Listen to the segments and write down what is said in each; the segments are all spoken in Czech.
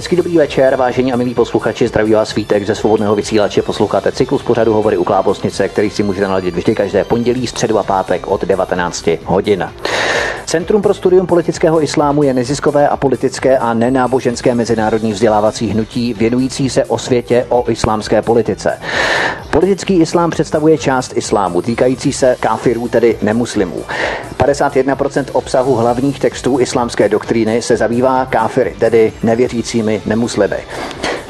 Hezký dobrý večer, vážení a milí posluchači, zdraví vás svítek ze svobodného vysílače. Posloucháte cyklus pořadu Hovory u Klábosnice, který si můžete naladit vždy každé pondělí, středu a pátek od 19 hodin. Centrum pro studium politického islámu je neziskové a politické a nenáboženské mezinárodní vzdělávací hnutí věnující se o světě o islámské politice. Politický islám představuje část islámu týkající se káfirů, tedy nemuslimů. 51% obsahu hlavních textů islámské doktríny se zabývá káfiry, tedy nevěřícími nemuslimy.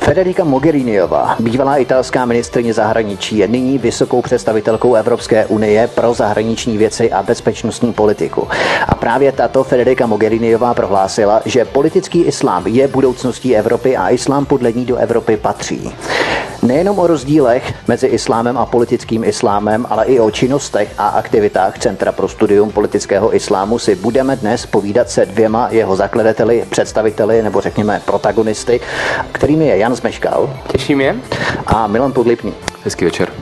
Federica Mogheriniová, bývalá italská ministrině zahraničí, je nyní vysokou představitelkou Evropské unie pro zahraniční věci a bezpečnostní politiku. A právě tato Federica Mogheriniová prohlásila, že politický islám je budoucností Evropy a islám podle ní do Evropy patří. Nejenom o rozdílech mezi islámem a politickým islámem, ale i o činnostech a aktivitách Centra pro studium politického islámu si budeme dnes povídat se dvěma jeho zakladateli, představiteli nebo řekněme protagonisty, kterými je Jan Zmeškal. Těším je. A Milan Podlipný. Hezký večer.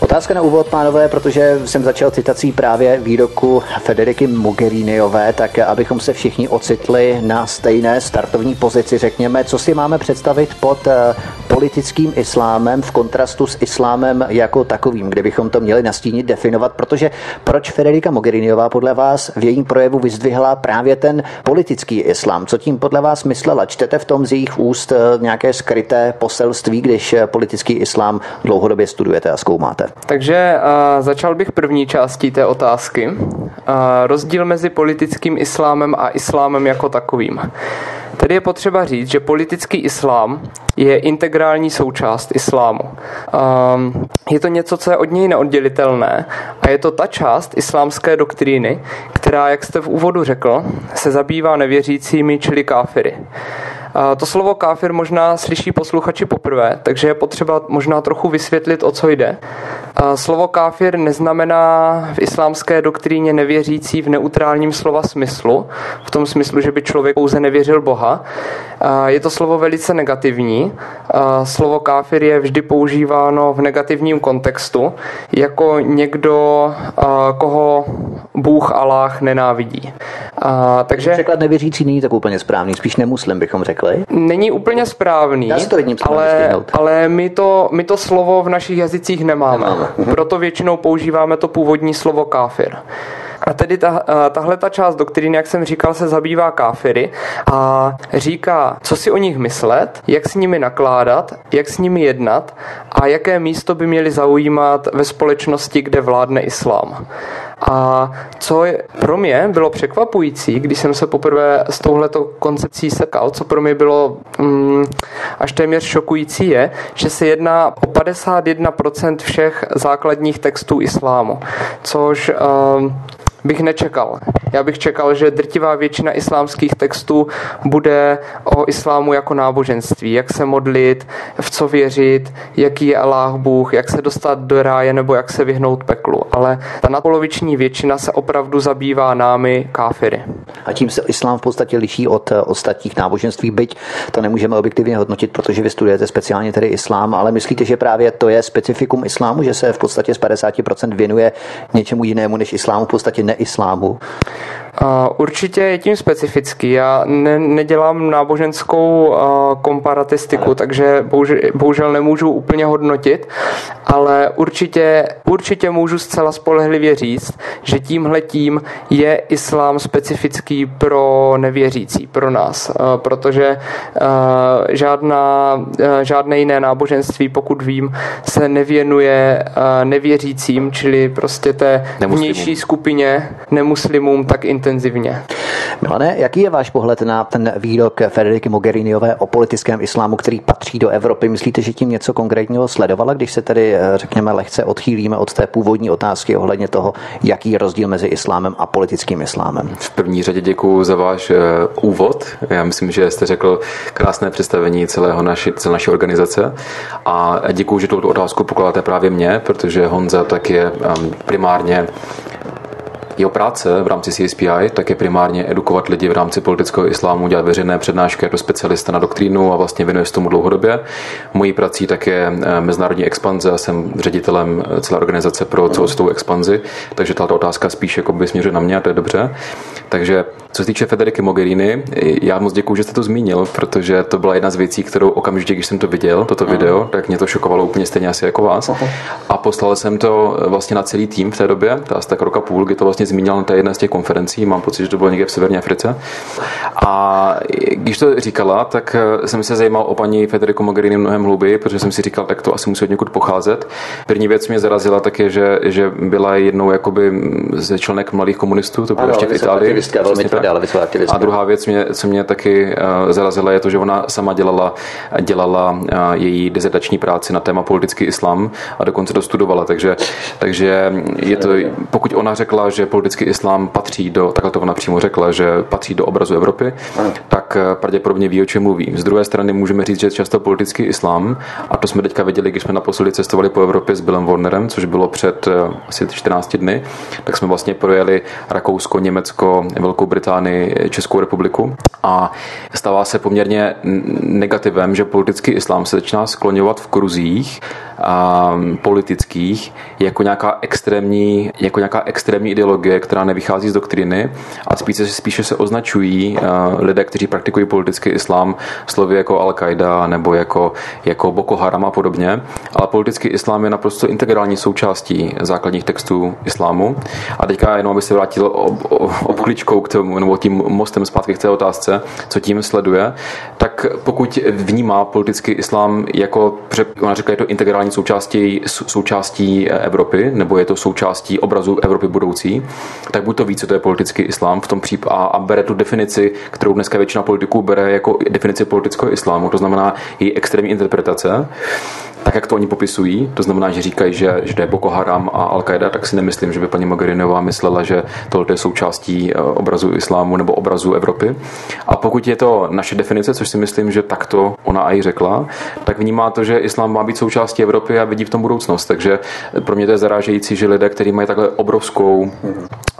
Otázka na úvod, pánové, protože jsem začal citací právě výroku Federiky Mogheriniové, tak abychom se všichni ocitli na stejné startovní pozici, řekněme, co si máme představit pod eh, politickým islámem v kontrastu s islámem jako takovým, kde bychom to měli nastínit, definovat, protože proč Federica Mogheriniová podle vás v jejím projevu vyzdvihla právě ten politický islám? Co tím podle vás myslela? Čtete v tom z jejich úst eh, nějaké skryté poselství, když eh, politický islám dlouhodobě studujete a zkoumáte? Takže uh, začal bych první částí té otázky. Uh, rozdíl mezi politickým islámem a islámem jako takovým. Tedy je potřeba říct, že politický islám je integrální součást islámu. Um, je to něco, co je od něj neoddělitelné a je to ta část islámské doktríny, která, jak jste v úvodu řekl, se zabývá nevěřícími, čili káfiry. To slovo káfir možná slyší posluchači poprvé, takže je potřeba možná trochu vysvětlit, o co jde. Slovo káfir neznamená v islámské doktríně nevěřící v neutrálním slova smyslu, v tom smyslu, že by člověk pouze nevěřil Boha. Je to slovo velice negativní. Slovo káfir je vždy používáno v negativním kontextu, jako někdo, koho Bůh Aláh nenávidí. Takže překlad nevěřící není tak úplně správný, spíš nemuslim bychom řekli. Není úplně správný, Dá se to jedním ale, ale my, to, my to slovo v našich jazycích nemáme. nemáme. Proto většinou používáme to původní slovo káfir. A tedy ta, tahle ta část doktríny, jak jsem říkal, se zabývá káfiry a říká, co si o nich myslet, jak s nimi nakládat, jak s nimi jednat a jaké místo by měli zaujímat ve společnosti, kde vládne islám. A co je, pro mě bylo překvapující, když jsem se poprvé s touhletou koncepcí setkal, co pro mě bylo mm, až téměř šokující, je, že se jedná o 51% všech základních textů islámu, což um, bych nečekal. Já bych čekal, že drtivá většina islámských textů bude o islámu jako náboženství, jak se modlit, v co věřit, jaký je Allah Bůh, jak se dostat do ráje nebo jak se vyhnout peklu. Ale ta nadpoloviční většina se opravdu zabývá námi káfiry. A tím se islám v podstatě liší od eh, ostatních náboženství, byť to nemůžeme objektivně hodnotit, protože vy studujete speciálně tedy islám, ale myslíte, že právě to je specifikum islámu, že se v podstatě z 50% věnuje něčemu jinému než islámu, v podstatě ne islámu? Určitě je tím specifický. Já ne, nedělám náboženskou komparatistiku, takže bohužel, bohužel nemůžu úplně hodnotit, ale určitě, určitě můžu zcela spolehlivě říct, že tímhle tím je islám specifický pro nevěřící, pro nás, protože žádná, žádné jiné náboženství, pokud vím, se nevěnuje nevěřícím, čili prostě té vnější skupině nemuslimům tak intenzivně. Milane, jaký je váš pohled na ten výrok Federiky Mogheriniové o politickém islámu, který patří do Evropy? Myslíte, že tím něco konkrétního sledovala, když se tedy, eh, řekněme, lehce odchýlíme od té původní otázky ohledně toho, jaký je rozdíl mezi islámem a politickým islámem? V první řadě děkuji za váš uh, úvod. Já myslím, že jste řekl krásné představení celého naši, celé naší organizace a děkuji, že tuto otázku pokládáte právě mě, protože Honza tak je um, primárně jeho práce v rámci CSPI tak je primárně edukovat lidi v rámci politického islámu, dělat veřejné přednášky jako specialista na doktrínu a vlastně věnuje se tomu dlouhodobě. Mojí prací tak je eh, mezinárodní expanze a jsem ředitelem eh, celé organizace pro celosvětovou expanzi, takže tato otázka spíš jako by směřuje na mě a to je dobře. Takže Co se týče Federiky Mogherini, já moc děkuji, že jste to zmínil, protože to byla jedna z věcí, kterou okamžitě, když jsem to viděl, toto video, tak mě to šokovalo úplně stejně asi jako vás. A poslal jsem to vlastně na celý tým v té době, to asi tak roka půl, kdy to vlastně zmínil na té jedné z těch konferencí, mám pocit, že to bylo někde v Severní Africe. A když to říkala, tak jsem se zajímal o paní Federico Mogherini mnohem hlouběji, protože jsem si říkal, tak to asi musí od někud pocházet. První věc mě zarazila tak je, že, že byla jednou jakoby ze členek mladých komunistů, to bylo ještě v Itálii. Velmi tvrdá, a druhá věc, mě, co mě taky uh, zarazila, je to, že ona sama dělala, dělala uh, její dezertační práci na téma politický islám a dokonce to studovala, takže, takže je to, pokud ona řekla, že politický islám patří do, takhle to ona přímo řekla, že patří do obrazu Evropy, tak uh, pravděpodobně ví, o čem mluví. Z druhé strany můžeme říct, že často politický islám, a to jsme teďka viděli, když jsme naposledy cestovali po Evropě s Billem Warnerem, což bylo před uh, asi 14 dny, tak jsme vlastně projeli Rakousko, Německo, Velkou Británii, Českou republiku a stává se poměrně negativem, že politický islám se začíná skloňovat v kruzích um, politických jako nějaká extrémní, jako nějaká extrémní ideologie, která nevychází z doktriny a spíše, spíše se označují uh, lidé, kteří praktikují politický islám slovy jako Al-Qaida nebo jako, jako Boko Haram a podobně, ale politický islám je naprosto integrální součástí základních textů islámu. A teďka jenom, aby se vrátil ob, ob, obkličkou k tomu, nebo tím mostem zpátky k té otázce, co tím sleduje, tak pokud vnímá politický islám jako, ona říká, je to integrální součástí, součástí Evropy, nebo je to součástí obrazu Evropy budoucí, tak buď to ví, co to je politický islám v tom případě a, a bere tu definici, kterou dneska většina politiků bere jako definici politického islámu, to znamená její extrémní interpretace, tak, jak to oni popisují, to znamená, že říkají, že, že je Boko Haram a Al-Qaida, tak si nemyslím, že by paní Mogherinová myslela, že tohle je součástí eh, obrazu islámu nebo obrazu Evropy. A pokud je to naše definice, což si myslím, že takto ona i řekla, tak vnímá to, že islám má být součástí Evropy a vidí v tom budoucnost. Takže pro mě to je zarážející, že lidé, kteří mají takhle obrovskou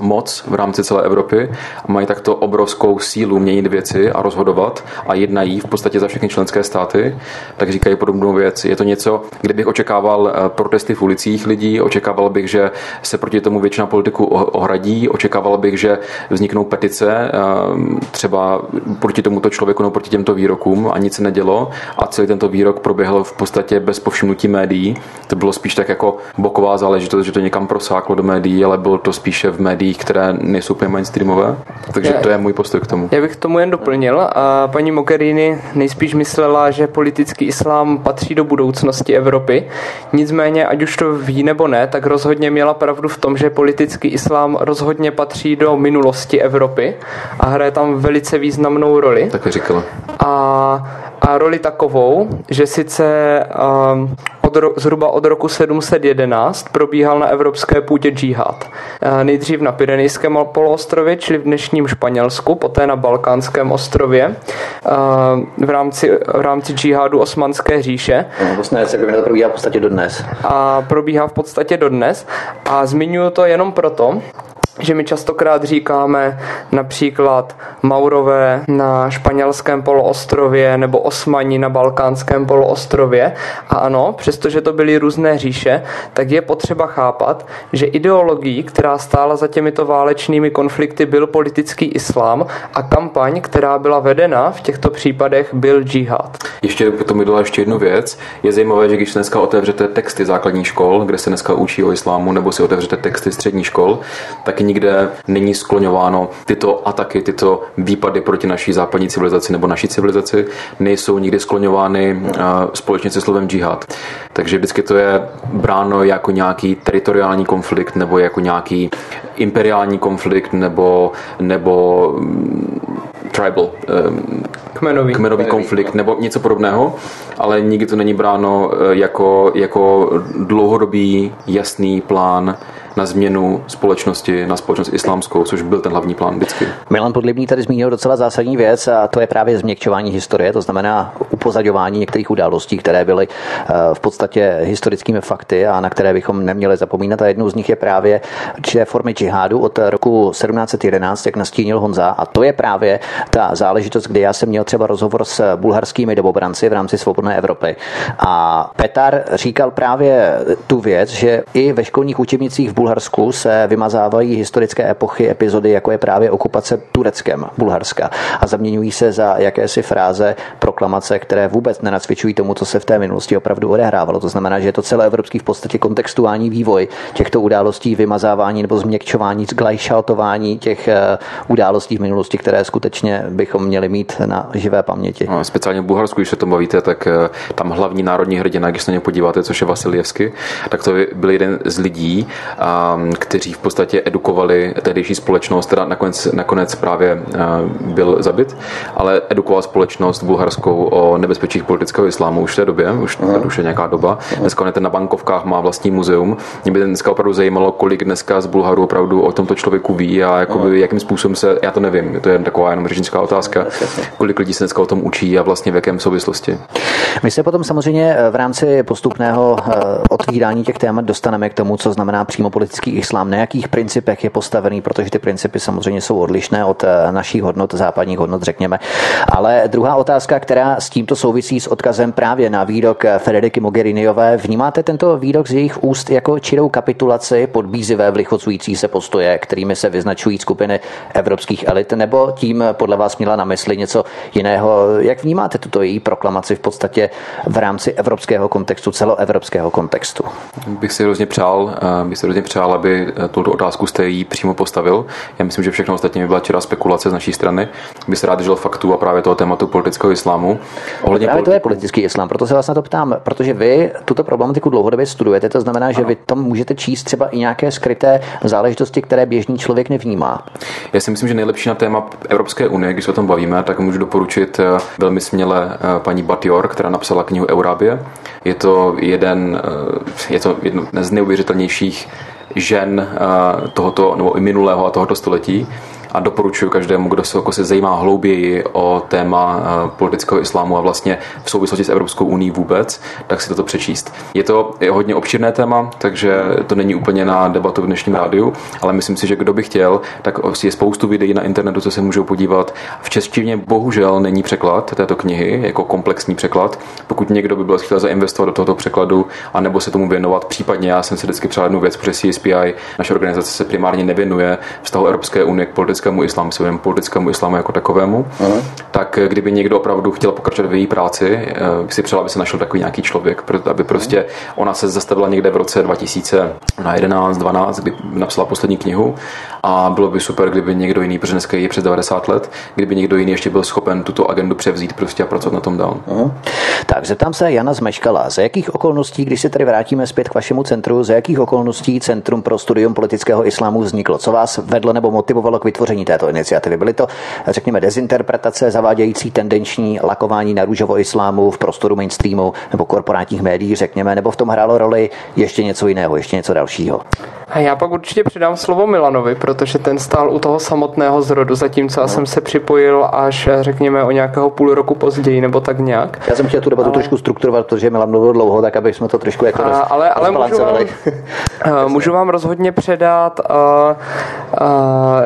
moc v rámci celé Evropy mají takto obrovskou sílu měnit věci a rozhodovat a jednají v podstatě za všechny členské státy, tak říkají podobnou věc. Je to něco, kde bych očekával eh, protesty v ulicích lidí, očekával bych, že se proti tomu většina politiků ohradí, očekával bych, že vzniknou petice eh, třeba proti tomuto člověku nebo proti těmto výrokům a nic se nedělo a celý tento výrok proběhl v podstatě bez povšimnutí médií. To bylo spíš tak jako boková záležitost, že to někam prosáklo do médií, ale bylo to spíše v médiích, které nejsou úplně mainstreamové. Takže to je můj postoj k tomu. Já bych tomu jen doplnil a paní Mogherini nejspíš myslela, že politický islám patří do budoucnosti Evropy. Nicméně, ať už to ví nebo ne, tak rozhodně měla pravdu v tom, že politický islám rozhodně patří do minulosti Evropy a hraje tam velice významnou roli. Tak říkala. A, a roli takovou, že sice um, od ro, zhruba od roku 711 probíhal na evropské půdě džihad. Nejdřív na Pyrenejském poloostrově, čili v dnešním Španělsku, poté na Balkánském ostrově v rámci, v rámci džihadu Osmanské říše. No, Bosna Hercegovina to probíhá v podstatě dodnes. A probíhá v podstatě dodnes. A zmiňuji to jenom proto, že my častokrát říkáme například Maurové na španělském poloostrově nebo Osmani na balkánském poloostrově. A ano, přestože to byly různé říše, tak je potřeba chápat, že ideologií, která stála za těmito válečnými konflikty, byl politický islám a kampaň, která byla vedena v těchto případech, byl džihad. Ještě k tomu dala ještě jednu věc. Je zajímavé, že když dneska otevřete texty základních škol, kde se dneska učí o islámu, nebo si otevřete texty středních škol, tak nikde není skloňováno tyto ataky, tyto výpady proti naší západní civilizaci nebo naší civilizaci, nejsou nikdy skloňovány uh, společně se slovem džihad. Takže vždycky to je bráno jako nějaký teritoriální konflikt nebo jako nějaký imperiální konflikt nebo, nebo mm, tribal, um, kmenový, kmenový. konflikt nebo něco podobného, ale nikdy to není bráno eh, jako, jako dlouhodobý jasný plán na změnu společnosti, na společnost islámskou, což byl ten hlavní plán vždycky. Milan Podlibný tady zmínil docela zásadní věc a to je právě změkčování historie, to znamená upozaďování některých událostí, které byly eh, v podstatě historickými fakty a na které bychom neměli zapomínat. A jednou z nich je právě že formy džihádu od roku 1711, jak nastínil Honza. A to je právě ta záležitost, kdy já jsem měl třeba rozhovor s bulharskými dobobranci v rámci Svobodné Evropy. A Petar říkal právě tu věc, že i ve školních učebnicích v se vymazávají historické epochy, epizody, jako je právě okupace Tureckem Bulharska a zaměňují se za jakési fráze, proklamace, které vůbec nenacvičují tomu, co se v té minulosti opravdu odehrávalo. To znamená, že je to celoevropský v podstatě kontextuální vývoj těchto událostí, vymazávání nebo změkčování, zglajšaltování těch eh, událostí v minulosti, které skutečně bychom měli mít na živé paměti. No, speciálně v Bulharsku, když se to bavíte, tak eh, tam hlavní národní hrdina, když se na ně podíváte, což je Vasiljevsky, tak to byl jeden z lidí, kteří v podstatě edukovali tehdejší společnost, teda nakonec, nakonec právě byl zabit, ale edukoval společnost bulharskou o nebezpečích politického islámu už v té době, už, už je nějaká doba. Dneska on je ten na bankovkách, má vlastní muzeum. Mě by dneska opravdu zajímalo, kolik dneska z Bulharů opravdu o tomto člověku ví a jakoby, jakým způsobem se, já to nevím, to je taková jenom řečnická otázka, kolik lidí se dneska o tom učí a vlastně v jakém souvislosti. My se potom samozřejmě v rámci postupného eh, otvírání těch témat dostaneme k tomu, co znamená přímo politický islám, na jakých principech je postavený, protože ty principy samozřejmě jsou odlišné od eh, našich hodnot, západních hodnot, řekněme. Ale druhá otázka, která s tímto souvisí s odkazem právě na výrok Federiky Mogheriniové, vnímáte tento výrok z jejich úst jako čirou kapitulaci podbízivé vlichocující se postoje, kterými se vyznačují skupiny evropských elit, nebo tím podle vás měla na mysli něco jiného? Jak vnímáte tuto její proklamaci v podstatě v rámci evropského kontextu, celoevropského kontextu? Bych si hrozně přál, eh, bych si hrozně přál, aby eh, tuto otázku jste jí přímo postavil. Já myslím, že všechno ostatně by byla čirá spekulace z naší strany. Bych se rád držel faktů a právě toho tématu politického islámu. Ohledně právě politi- to je politický islám, proto se vás na to ptám, protože vy tuto problematiku dlouhodobě studujete, to znamená, že ano. vy tam můžete číst třeba i nějaké skryté záležitosti, které běžný člověk nevnímá. Já si myslím, že nejlepší na téma Evropské unie, když se o tom bavíme, tak můžu doporučit eh, velmi směle paní Batior, která napsala knihu Eurábie. Je to jeden, je to jedno z neuvěřitelnějších žen eh, tohoto, nebo i minulého a tohoto století a doporučuji každému, kdo se, jako se zajímá hlouběji o téma eh, politického islámu a vlastně v souvislosti s Evropskou uní vůbec, tak si toto přečíst. Je to hodně obširné téma, takže to není úplně na debatu v dnešním rádiu, ale myslím si, že kdo by chtěl, tak je spoustu videí na internetu, co se můžou podívat. V češtině bohužel není překlad této knihy jako komplexní překlad. Pokud někdo by byl chtěl zainvestovat do tohoto překladu a nebo se tomu věnovat, případně já jsem si vždycky přál jednu věc, protože CSPI, naše organizace se primárně nevěnuje vztahu Evropské unie k politické politickému islámu, se politickému islámu jako takovému, uh-huh. tak kdyby někdo opravdu chtěl pokračovat v její práci, eh, si přál, aby se našel takový nějaký člověk, aby prostě ona se zastavila někde v roce 2011, 12, kdy napsala poslední knihu a bylo by super, kdyby někdo jiný, protože dneska je přes 90 let, kdyby někdo jiný ještě byl schopen tuto agendu převzít prostě a pracovat na tom dál. Uh-huh. Tak zeptám se Jana Zmeškala, za jakých okolností, když se tady vrátíme zpět k vašemu centru, za jakých okolností Centrum pro studium politického islámu vzniklo? Co vás vedlo nebo motivovalo k vytvoření této iniciativy? Byly to, řekněme, dezinterpretace, zavádějící tendenční lakování na růžovo islámu v prostoru mainstreamu nebo korporátních médií, řekněme, nebo v tom hrálo roli ještě něco jiného, ještě něco dalšího? A já pak určitě předám slovo Milanovi, protože ten stál u toho samotného zrodu, zatímco já jsem se připojil až, řekněme, o nějakého půl roku později, nebo tak nějak. Já jsem chtěl tu debatu ale... trošku strukturovat, protože Milan mluvil dlouho, tak aby jsme to trošku jako a, ale, ale můžu vám, můžu vám rozhodně předat uh, uh,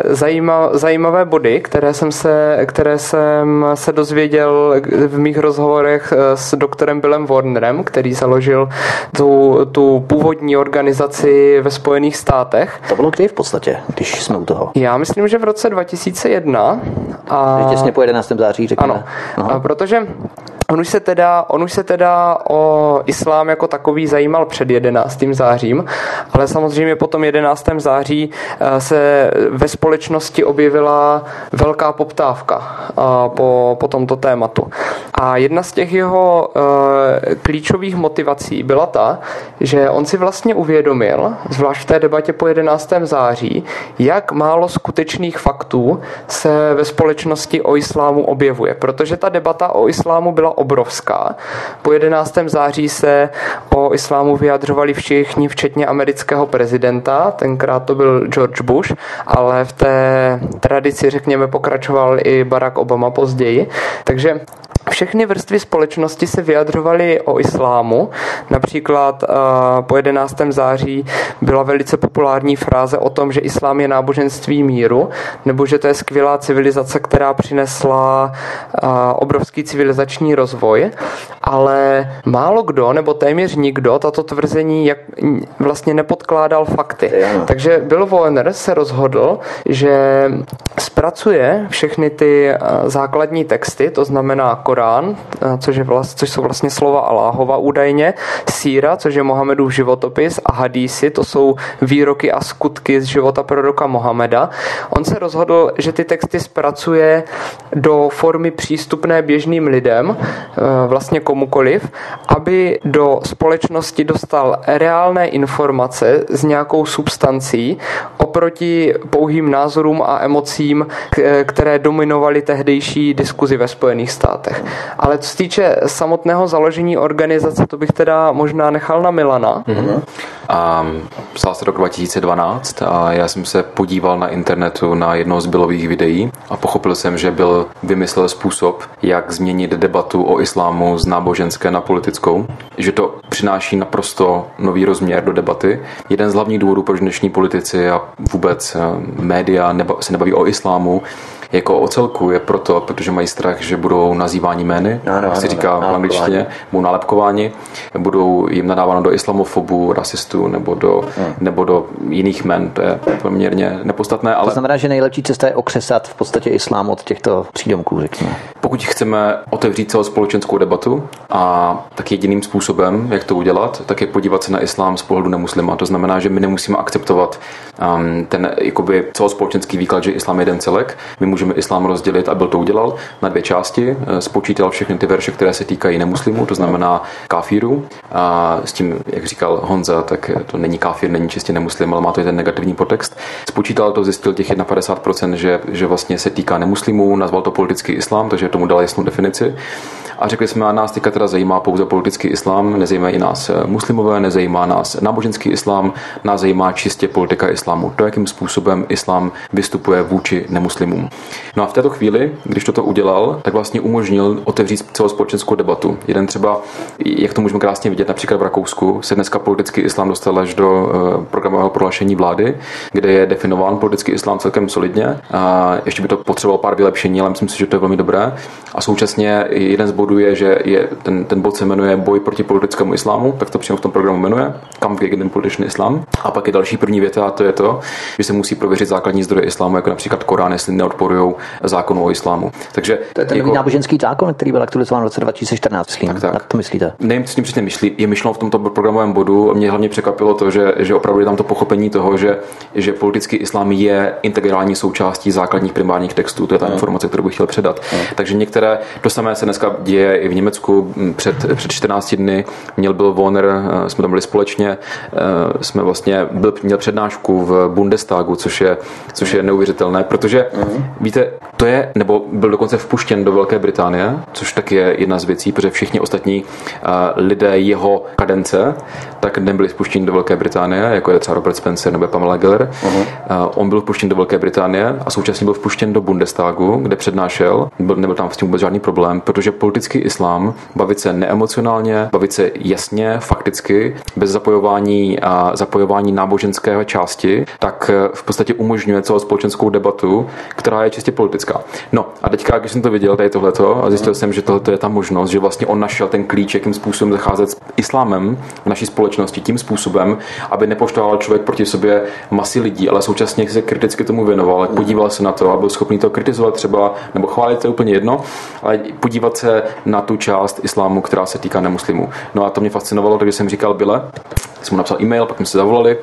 zajíma, zajímavé body, které jsem, se, které jsem se dozvěděl v mých rozhovorech s doktorem Billem Warnerem, který založil tu, tu původní organizaci ve Spojených státech. To bylo kdy v podstatě, když jsme u toho? Já myslím, že v roce 2001. A... Těsně po 11. září, řekněme. Ano, Aha. protože On už, se teda, on už se teda o islám jako takový zajímal před 11. zářím, ale samozřejmě po tom 11. září eh, se ve společnosti objevila velká poptávka eh, po, po tomto tématu. A jedna z těch jeho eh, klíčových motivací byla ta, že on si vlastně uvědomil, zvlášť v té debatě po 11. září, jak málo skutečných faktů se ve společnosti o islámu objevuje. Protože ta debata o islámu byla obrovská. Po 11. září se o islámu vyjadřovali všichni, včetně amerického prezidenta, tenkrát to byl George Bush, ale v té tradici, řekněme, pokračoval i Barack Obama později. Takže všechny vrstvy společnosti se vyjadřovaly o islámu. Například uh, po 11. září byla velice populární fráze o tom, že islám je náboženství míru, nebo že to je skvělá civilizace, která přinesla uh, obrovský civilizační rozvoj. ale málo kdo nebo téměř nikdo tato tvrzení jak, vlastně nepodkládal fakty. Takže Bill Warner se rozhodl, že zpracuje všechny ty základní texty, to znamená Korán, což, je vlast, což jsou vlastně slova Aláhova údajně, Síra, což je Mohamedův životopis a hadísy, to jsou výroky a skutky z života proroka Mohameda. On se rozhodl, že ty texty zpracuje do formy přístupné běžným lidem, eh, vlastně komukoliv, aby do společnosti dostal reálné informace s nějakou substancí oproti pouhým názorům a emocím, které dominovaly tehdejší diskuzi ve Spojených státech. Ale co se týče samotného založení organizace, to bych teda možná nechal na Milana. Mm-hmm. A psal se rok 2012 a já jsem se podíval na internetu na jedno z bylových videí a pochopil jsem, že byl vymyslel způsob, jak změnit debatu o islámu z náboženské na politickou, že to přináší naprosto nový rozměr do debaty. Jeden z hlavních důvodů, proč dnešní politici a vůbec eh, média se nebaví o islámu, jako o celku je proto, protože mají strach, že budou nazýváni jmény, no, no, jak se říká no, v angličtině, budou nálepkováni, budou jim nadáváno do islamofobů, rasistů nebo do, hmm. nebo do jiných men. To je poměrně nepodstatné. Ale... To znamená, že nejlepší cesta je okřesat v podstatě islám od těchto přídomků, řekněme. Pokud chceme otevřít celou společenskou debatu a tak jediným způsobem, jak to udělat, tak je podívat se na islám z pohledu nemuslima. To znamená, že my nemusíme akceptovat um, ten jakoby celospolečenský výklad, že islám je jeden celek. My můžeme islám rozdělit a byl to udělal na dvě části. Eh, spočítal všechny ty verše, které se týkají nemuslimů, to znamená káfíru. A s tím, jak říkal Honza, tak to není káfír, není čistě nemuslim, ale má to i ten negativní podtext. Spočítal to, zjistil těch 51%, že, že vlastně se týká nemuslimů, nazval to politický islám, takže tomu dal jasnou definici. A řekli jsme, a nás teďka teda zajímá pouze politický islám, nezajímají nás eh, muslimové, nezajímá nás náboženský islám, nás zajímá čistě politika islámu. To, jakým způsobem islám vystupuje vůči nemuslimům. No a v této chvíli, když toto udělal, tak vlastně umožnil otevřít celospolečenskou debatu. Jeden třeba, jak to můžeme krásně vidět, například v Rakousku se dneska politický islám dostal až do eh, programového prohlášení vlády, kde je definován politický islám celkem solidně. A ještě by to potřebovalo pár vylepšení, ale myslím si, že to je velmi dobré. A současně jeden z bodů je, že je, ten, ten bod se jmenuje Boj proti politickému islámu, tak to přímo v tom programu jmenuje, Kampf gegen den politischen Islam. A pak je další první věta, a to je to, že se musí prověřit základní zdroje islámu, jako například Korán, jestli neodporují zákonu o islámu. Takže to je ten jako, náboženský zákon, který byl aktualizován v roce 2014, myslím. Tak, tak. Jak to myslíte? Nevím, co tím přesně myslí. Je myšleno v tomto programovém bodu. Mě hlavně překvapilo to, že, že opravdu je tam to pochopení toho, že, že politický islám je integrální součástí základních primárních textů. To je ta no. informace, kterou bych chtěl předat. No. Takže některé, to samé se dneska děje i v Německu. Před, před 14 dny měl byl Warner, eh, jsme tam byli společně, eh, jsme vlastně byl, měl přednášku v Bundestagu, což je, což je neuvěřitelné, protože uh-huh. víte, to je, nebo byl dokonce vpuštěn do Velké Británie, což tak je jedna z věcí, protože všichni ostatní uh, lidé jeho kadence tak nebyli vpuštěni do Velké Británie, jako je třeba Robert Spencer nebo Pamela Geller. Uh-huh. Uh, on byl vpuštěn do Velké Británie a současně byl vpuštěn do Bundestagu, kde přednášel. Byl, nebyl tam s tím vůbec žádný problém, protože politický islám bavit se neemocionálně, bavit se jasně, fakticky, bez zapojování a zapojování náboženského části, tak v podstatě umožňuje celou společenskou debatu, která je čistě politická. No a teďka, když jsem to viděl, tady tohleto, a zjistil jsem, že tohle je ta možnost, že vlastně on našel ten klíč, jakým způsobem zacházet s islámem v naší společnosti tím způsobem, aby nepoštoval člověk proti sobě masy lidí, ale současně se kriticky tomu věnoval, podíval se na to a byl schopný to kritizovat třeba, nebo chválit, to je úplně jedno, ale podívat se na tu část islámu, která se týká nemuslimů. No a to mě fascinovalo, takže jsem říkal Bile, jsem mu napsal e-mail, pak jsme se zavolali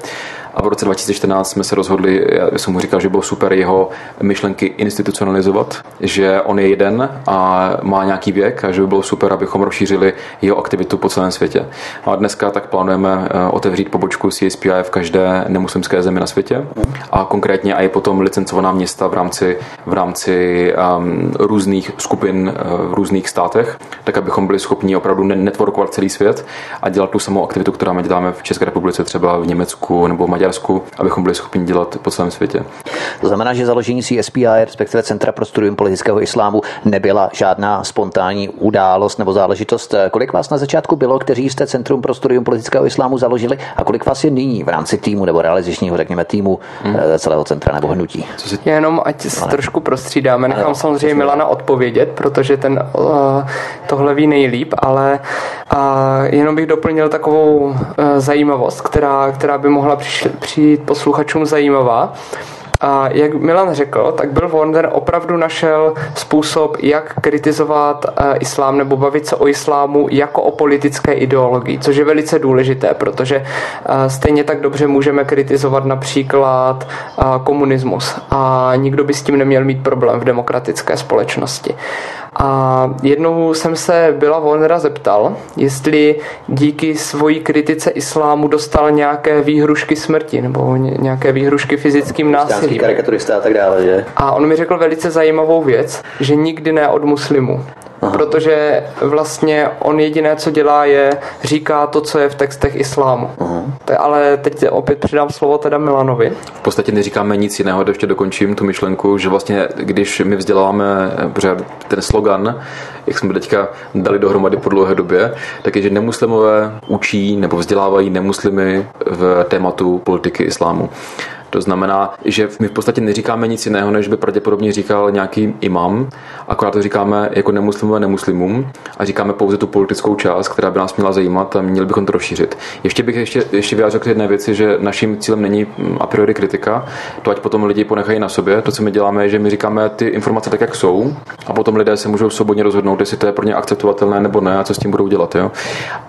a v roce 2014 jsme se rozhodli, já jsem mu říkal, že bylo super jeho myšlenky institucionalizovat, že on je jeden a má nějaký věk a že by bylo super, abychom rozšířili jeho aktivitu po celém světě. A dneska tak plánujeme eh, otevřít pobočku CSPI v každé nemuslimské zemi na světě a konkrétně i potom licencovaná města v rámci, v rámci um, různých skupin uh, v různých státech, tak abychom byli schopni opravdu networkovat celý svět a dělat tu samou aktivitu, která my děláme v České republice, třeba v Německu nebo v Maďarsku Maďarsku, abychom byli schopni dělat po celém světě. To znamená, že založení CSPI, respektive Centra pro studium politického islámu, nebyla žádná spontánní událost nebo záležitost. Kolik vás na začátku bylo, kteří jste Centrum pro studium politického islámu založili a kolik vás je nyní v rámci týmu nebo realizačního, řekněme, týmu hmm. celého centra nebo hnutí? Co si... Jenom ať se trošku prostřídáme, nechám samozřejmě Milana odpovědět, protože ten uh, tohle ví nejlíp, ale uh, jenom bych doplnil takovou uh, zajímavost, která, která by mohla přijít posluchačům zajímavá. A jak Milan řekl, tak Bill Warner opravdu našel způsob, jak kritizovat uh, islám nebo bavit se o islámu jako o politické ideologii, což je velice důležité, protože uh, stejně tak dobře můžeme kritizovat například uh, komunismus a nikdo by s tím neměl mít problém v demokratické společnosti. A jednou jsem se byla Warnera zeptal, jestli díky svojí kritice islámu dostal nějaké výhrušky smrti nebo nějaké výhrušky fyzickým násilím. karikaturista a tak dále, že? A on mi řekl velice zajímavou věc, že nikdy ne od muslimů. Aha. protože vlastně on jediné, co dělá, je říká to, co je v textech islámu. Aha. Ale teď opět přidám slovo teda Milanovi. V podstatě neříkáme nic jiného, ještě dokončím tu myšlenku, že vlastně, když my vzděláváme, protože ten slogan, jak jsme teďka dali dohromady po dlouhé době, tak je, že nemuslimové učí nebo vzdělávají nemuslimy v tématu politiky islámu. To znamená, že my v podstatě neříkáme nic jiného, než by pravděpodobně říkal nějaký imam, akorát to říkáme jako nemuslimové nemuslimům a říkáme pouze tu politickou část, která by nás měla zajímat a měli bychom to rozšířit. Ještě bych ještě, ještě vyjádřil k jedné věci, že naším cílem není a priori kritika, to ať potom lidi ponechají na sobě. To, co my děláme, je, že my říkáme ty informace tak, jak jsou, a potom lidé se můžou svobodně rozhodnout, jestli to je pro ně akceptovatelné nebo ne a co s tím budou dělat. Jo?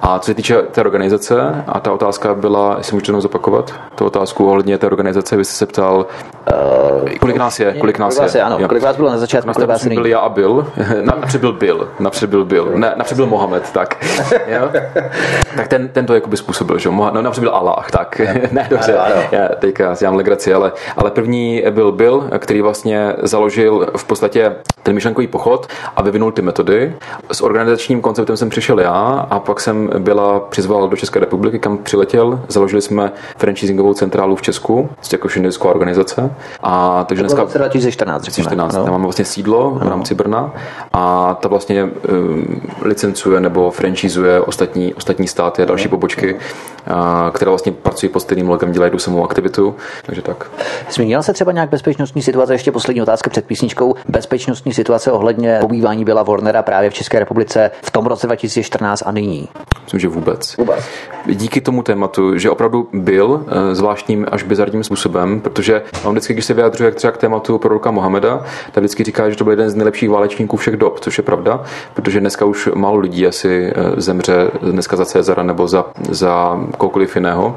A co se týče té organizace, a ta otázka byla, jestli můžete jenom zopakovat, tu otázku ohledně té organizace, vy jste se ptal, uh, kolik nás je, kolik nás kolik je. je ano, kolik vás bylo na začátku, kolik vás byl já a byl, napřed byl byl, napřed byl byl, ne, napřed byl Mohamed, tak. jo? tak ten, ten to jakoby způsobil, že no, napřed byl Allah, tak. ne, dobře, ano, ano. já teďka si dělám legraci, ale, ale první byl Bill, který vlastně založil v podstatě ten myšlenkový pochod a vyvinul ty metody. S organizačním konceptem jsem přišel já a pak jsem byla přizval do České republiky, kam přiletěl. Založili jsme franchisingovou centrálu v Česku, jako šinická organizace. A takže dneska... 2014, 2014 no. tam máme vlastně sídlo v rámci Brna a ta vlastně um, licencuje nebo franchisuje ostatní, ostatní státy a další no. pobočky, a, které vlastně pracují pod stejným logem, dělají tu samou aktivitu. Takže tak. Změnila se třeba nějak bezpečnostní situace? Ještě poslední otázka před písničkou. Bezpečnostní situace ohledně pobývání byla Warnera právě v České republice v tom roce 2014 a nyní? Myslím, že vůbec. Vůbec. Díky tomu tématu, že opravdu byl eh, zvláštním až bizarním způsobem, protože on vždycky, když se vyjadřuje třeba k tématu proroka Mohameda, tak vždycky říká, že to byl jeden z nejlepších válečníků všech dob, což je pravda, protože dneska už málo lidí asi eh, zemře dneska za Cezara nebo za, za kohokoliv jiného,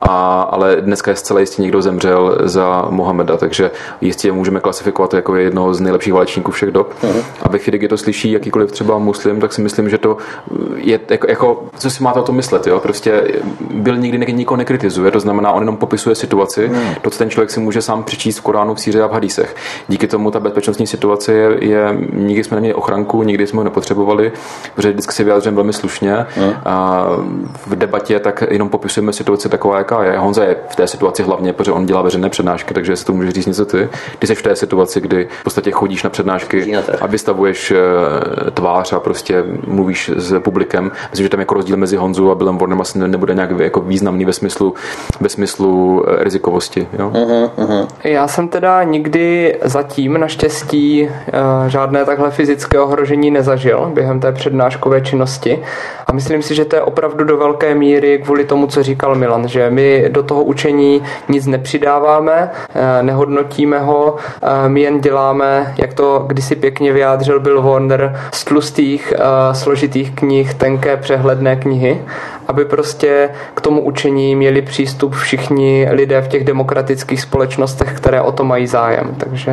a, ale dneska je zcela jistě někdo zemřel za Mohameda, takže jistě můžeme klasifikovat jako jednoho z nejlepších válečníků všech dob. Uh-huh. A ve chvíli, kdy to slyší jakýkoliv třeba muslim, tak si myslím, že to je jako, jako co si máte o tom myslet, jo? Prostě byl nikdy nikoho nekritizuje, to znamená, on jenom popisuje situaci, uh-huh. To, co ten člověk si může sám přečíst v Koránu, v Síře a v Hadísech. Díky tomu ta bezpečnostní situace je, je nikdy jsme neměli ochranku, nikdy jsme ho nepotřebovali, protože vždycky si vyjádřujeme velmi slušně. Uh-huh. A v debatě tak jenom popisujeme situaci taková, jaká je. Honza je v té situaci hlavně, protože on dělá veřejné přednášky, takže si to může říct něco ty. Ty jsi v té situaci, kdy v podstatě chodíš na přednášky a vystavuješ eh, tvář a prostě mluvíš s publikem. Myslím, že tam jako rozdíl mezi Honzou a Billem Warnem asi nebude nějak jako významný ve smyslu, ve smyslu eh, rizikovosti. Jo? Uh-huh, uh-huh. Já jsem teda nikdy zatím naštěstí uh, žádné takhle fyzické ohrožení nezažil během té přednáškové činnosti a myslím si, že to je opravdu do velké míry kvůli tomu, co říkal Milan, že my do toho učení nic nepřidáváme, uh, nehodnotíme ho, uh, my jen děláme, jak to kdysi pěkně vyjádřil Bill Warner, z tlustých, složitých knih, tenké přehledné knihy aby prostě k tomu učení měli přístup všichni lidé v těch demokratických společnostech, které o to mají zájem. Takže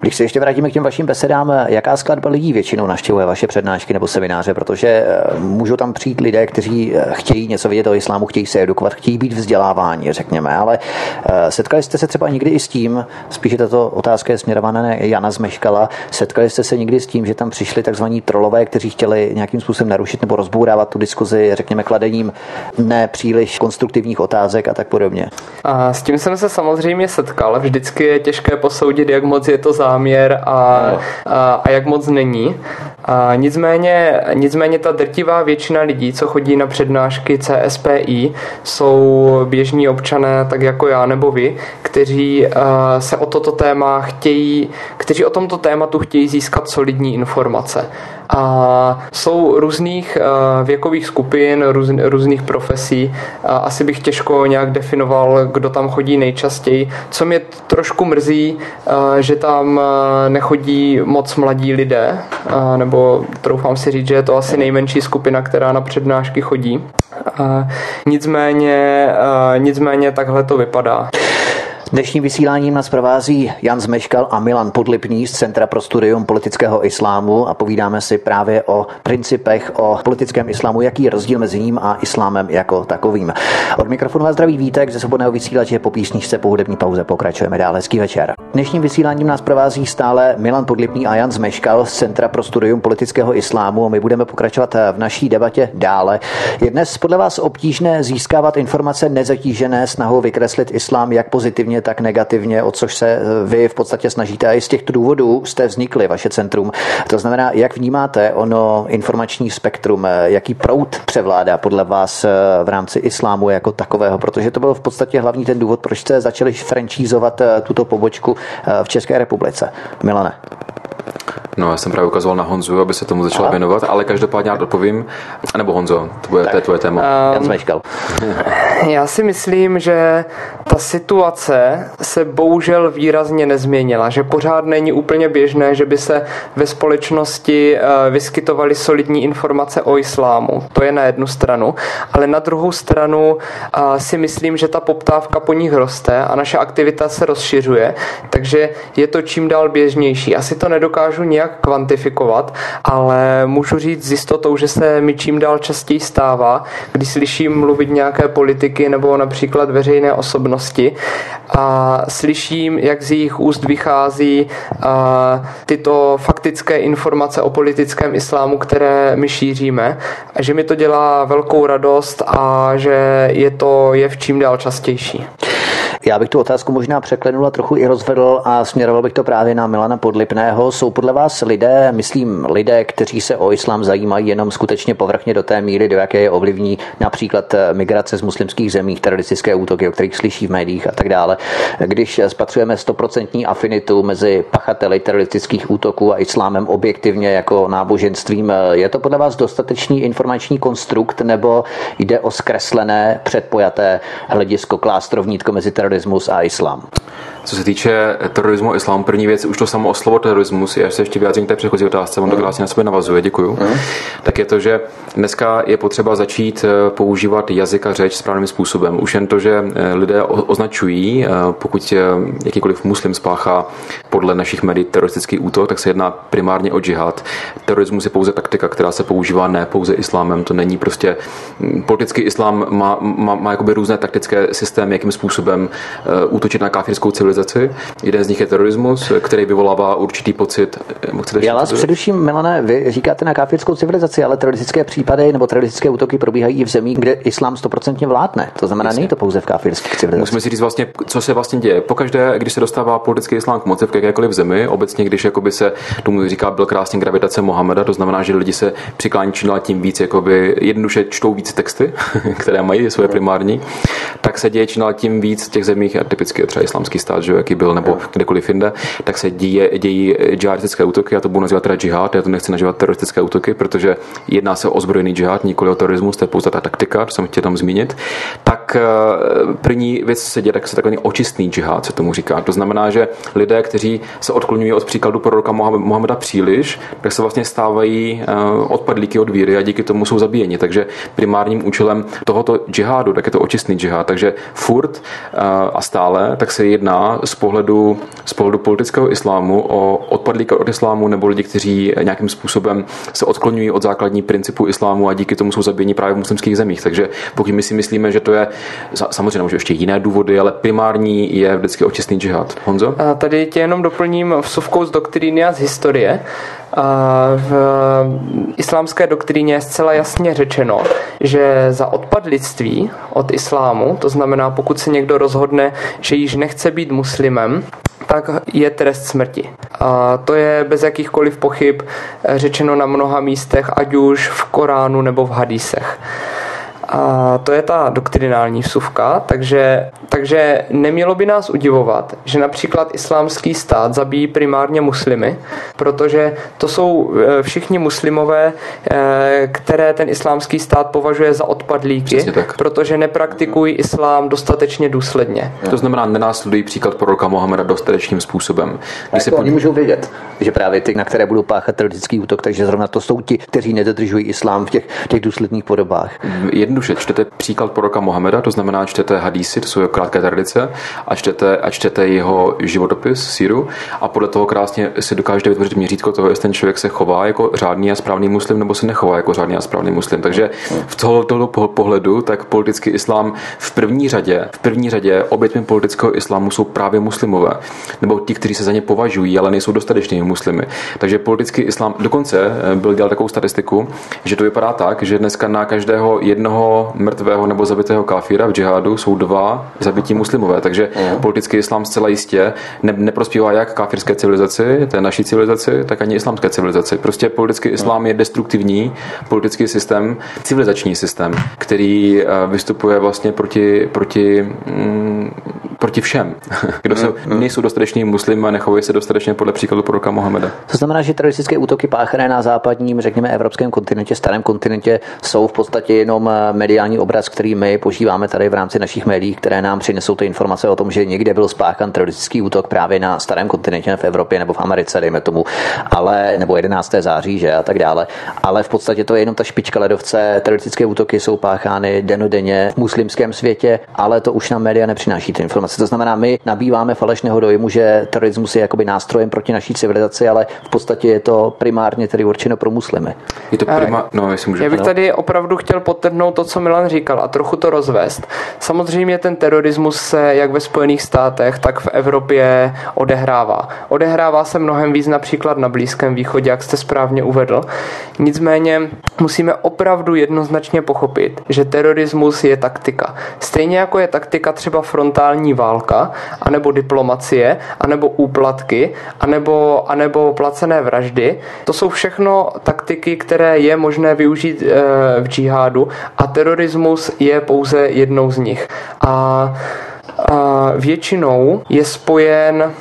Když se ještě vrátíme k těm vašim besedám, jaká skladba lidí většinou navštěvuje vaše přednášky nebo semináře, protože eh, můžou tam přijít lidé, kteří eh, chtějí něco vědět o islámu, chtějí se edukovat, chtějí být vzdělávání, řekněme, ale eh, setkali jste se třeba někdy i s tím, spíše tato otázka je směrovaná na Jana Zmeškala, setkali jste se někdy s tím, že tam přišli takzvaní trolové, kteří chtěli nějakým způsobem narušit nebo rozbourávat tu diskuzi, řekněme, kladením nepříliš konstruktivních otázek a tak podobně? A s tím jsem se samozřejmě setkal. Vždycky je těžké posoudit, jak moc je to záměr a, a, a jak moc není. A nicméně, nicméně ta drtivá většina lidí, co chodí na přednášky CSPI, jsou běžní občané, tak jako já nebo vy, kteří uh, se o toto téma chtějí, kteří o tomto tématu chtějí získat solidní informace. A jsou různých uh, věkových skupin, růz, různých profesí. Asi bych těžko nějak definoval, kdo tam chodí nejčastěji. Co mě trošku mrzí, uh, že tam uh, nechodí moc mladí lidé, nebo troufám si říct, že je to asi nejmenší skupina, která na přednášky chodí. Nicméně, nicméně takhle to vypadá. Dnešním vysíláním nás provází Jan Zmeškal a Milan Podlipný z Centra pro studium politického islámu a povídáme si právě o principech, o politickém islámu, jaký je rozdíl mezi ním a islámem jako takovým. Od mikrofonu vás zdraví Vítek ze svobodného vysílače po písničce po hudební pauze pokračujeme dál. Hezký večer. Dnešním vysíláním nás provází stále Milan Podlipný a Jan Zmeškal z Centra pro studium politického islámu a my budeme pokračovat v naší debatě dále. Je dnes podle vás obtížné získávat informace nezatížené snahou vykreslit islám jak pozitivně pozitivně, tak negativně, o což se eh, vy v podstatě snažíte. A i z těchto důvodů jste vznikli, vaše centrum. To znamená, jak vnímáte ono informační spektrum, eh, jaký proud převládá podle vás eh, v rámci islámu jako takového, protože to byl v podstatě hlavní ten důvod, proč jste začali franšízovat tuto pobočku v České republice. Milane. No, já jsem právě ukazoval na Honzu, aby se tomu začal věnovat, ale každopádně já odpovím. Nebo Honzo, to bude, to je tvoje téma. Um, já si myslím, že ta situace se bohužel výrazně nezměnila, že pořád není úplně běžné, že by se ve společnosti eh, vyskytovaly solidní informace o islámu. To je na jednu stranu, ale na druhou stranu eh, si myslím, že ta poptávka po nich roste a naše aktivita se rozšiřuje, takže je to čím dál běžnější. Asi to nedokážu nějak kvantifikovat, ale můžu říct s jistotou, že se mi čím dál častěji stává, když slyším mluvit nějaké politiky nebo například veřejné osobnosti a slyším, jak z jejich úst vychází tyto faktické informace o politickém islámu, které my šíříme, a že mi to dělá velkou radost a že je to je v čím dál častější. Já bych tu otázku možná překlenul a trochu i rozvedl a směroval bych to právě na Milana Podlipného. Jsou podle vás lidé, myslím lidé, kteří se o islám zajímají jenom skutečně povrchně do té míry, do jaké je ovlivní například eh, migrace z muslimských zemí, teroristické útoky, o kterých slyší v médiích a tak dále. Když spatřujeme stoprocentní afinitu mezi pachateli teroristických útoků a islámem objektivně jako náboženstvím, eh, je to podle vás dostatečný informační konstrukt nebo jde o zkreslené, předpojaté hledisko klástrovnítko mezi teroristy terorismus a islám. Co se týče terorismu a islámu, první věc, už to samo o slovo terorismus, já se ještě vyjádřím k té předchozí otázce, on to krásně na sebe navazuje, děkuju. Tak je to, že dneska je potřeba začít eh, používat jazyk a řeč správným způsobem. Už jen to, že eh, lidé označují, eh, pokud jakýkoliv muslim spáchá podle našich médií teroristický útok, tak se jedná primárně o džihad. Terorismus je pouze taktika, která se používá ne pouze islámem. To není prostě hm, politický islám má, má, má jakoby různé taktické systémy, jakým způsobem útočit na káfirskou civilizaci civilizaci. Jeden z nich je terorismus, který vyvolává určitý pocit. Chcete Já vás především, Milane, vy říkáte na káfirskou civilizaci, ale teroristické případy nebo teroristické útoky probíhají i v zemích, kde islám stoprocentně vládne. To znamená, není to pouze v káfirských civilizacích. Musíme si říct vlastně, co se vlastně děje. Pokaždé, když se dostává politický islám k moci v jakékoliv zemi, obecně, když jakoby se tomu říká, byl krásně gravitace Mohameda, to znamená, že lidi se přiklání čím tím víc, jakoby jednoduše čtou víc texty, které mají svoje primární, tak se děje čím tím víc v těch zemích, a typicky třeba islámský stát, že jaký byl, nebo kdekoliv jinde, tak se děje, dějí džihadistické útoky, já to budu nazývat teda džihad, já to nechci nazývat teroristické útoky, protože jedná se o ozbrojený džihad, nikoli o terorismus, to je pouze ta taktika, to jsem chtěl tam zmínit. Tak eh, první věc, co se děje, tak se takový očistný džihad, se tomu říká. To znamená, že lidé, kteří se odklonují od příkladu proroka Mohameda příliš, tak se vlastně stávají eh, odpadlíky od víry a díky tomu jsou zabíjeni. Takže primárním účelem tohoto džihádu, tak je to očistný džihad. Takže furt a stále, tak se jedná z pohledu, z pohledu politického islámu o odpadlíka od islámu nebo lidi, kteří nějakým způsobem se odklonují od základní principů islámu a díky tomu jsou zabíjeni právě v muslimských zemích. Takže pokud my si myslíme, že to je samozřejmě může ještě jiné důvody, ale primární je vždycky očistný džihad. Honzo? A tady tě jenom doplním vsuvkou z doktríny a z historie. V islámské doktríně je zcela jasně řečeno, že za odpadlictví od islámu, to znamená pokud se někdo rozhodne, že již nechce být muslimem, tak je trest smrti. A to je bez jakýchkoliv pochyb řečeno na mnoha místech, ať už v Koránu nebo v hadísech. A to je ta doktrinální vsuvka, takže, takže nemělo by nás udivovat, že například islámský stát zabíjí primárně muslimy, protože to jsou e, všichni muslimové, e, které ten islámský stát považuje za odpadlíky, protože nepraktikují islám dostatečně důsledně. To znamená, nenásledují příklad proroka Mohameda dostatečným způsobem. Když se oni můžou vědět, že právě ty, na které budou páchat teroristický útok, takže zrovna to jsou ti, kteří nedodržují islám v těch, těch důsledných podobách. Jednu jednoduše čtete příklad proroka Mohameda, to znamená čtete hadísy, to jsou krátké tradice, a čtete, a čtete jeho životopis, síru, a podle toho krásně si dokážete vytvořit měřítko toho, jestli ten člověk se chová jako řádný a správný muslim, nebo se nechová jako řádný a správný muslim. Takže v tohoto pohledu, tak politický islám v první řadě, v první řadě oběťmi politického islámu jsou právě muslimové, nebo ti, kteří se za ně považují, ale nejsou dostatečnými muslimy. Takže politický islám, dokonce eh, byl dělal takovou statistiku, že to vypadá tak, že dneska na každého jednoho mrtvého nebo zabitého káfíra v džihádu jsou dva zabití muslimové. Takže mm. politický islám zcela jistě ne, neprospívá jak káfirské civilizaci, té naší civilizaci, tak ani islámské civilizaci. Prostě politický islám je destruktivní politický systém, civilizační systém, který eh, vystupuje vlastně proti, proti, mm, proti všem, kdo se, mm. nejsou dostateční muslimy a nechovají se dostatečně podle příkladu proroka Mohameda. To znamená, že teroristické útoky páchané na západním, řekněme, evropském kontinentě, starém kontinentě, jsou v podstatě jenom eh, mediální obraz, který my požíváme tady v rámci našich médií, které nám přinesou ty informace o tom, že někde byl spáchan teroristický útok právě na starém kontinentě v Evropě nebo v Americe, dejme tomu, ale nebo 11. září, že a tak dále. Ale v podstatě to je jenom ta špička ledovce. Teroristické útoky jsou páchány denodenně v muslimském světě, ale to už nám média nepřináší ty informace. To znamená, my nabýváme falešného dojmu, že terorismus je jakoby nástrojem proti naší civilizaci, ale v podstatě je to primárně tedy určeno pro muslimy. Je to prima... no, jestli můžu... Já bych tady opravdu chtěl podtrhnout to, co Milan říkal, a trochu to rozvést. Samozřejmě ten terorismus se jak ve Spojených státech, tak v Evropě odehrává. Odehrává se mnohem víc například na Blízkém východě, jak jste správně uvedl. Nicméně musíme opravdu jednoznačně pochopit, že terorismus je taktika. Stejně jako je taktika třeba frontální válka, anebo diplomacie, anebo úplatky, anebo, anebo placené vraždy. To jsou všechno taktiky, které je možné využít e, v džihádu a terorismus je pouze jednou z nich. A, a většinou je spojen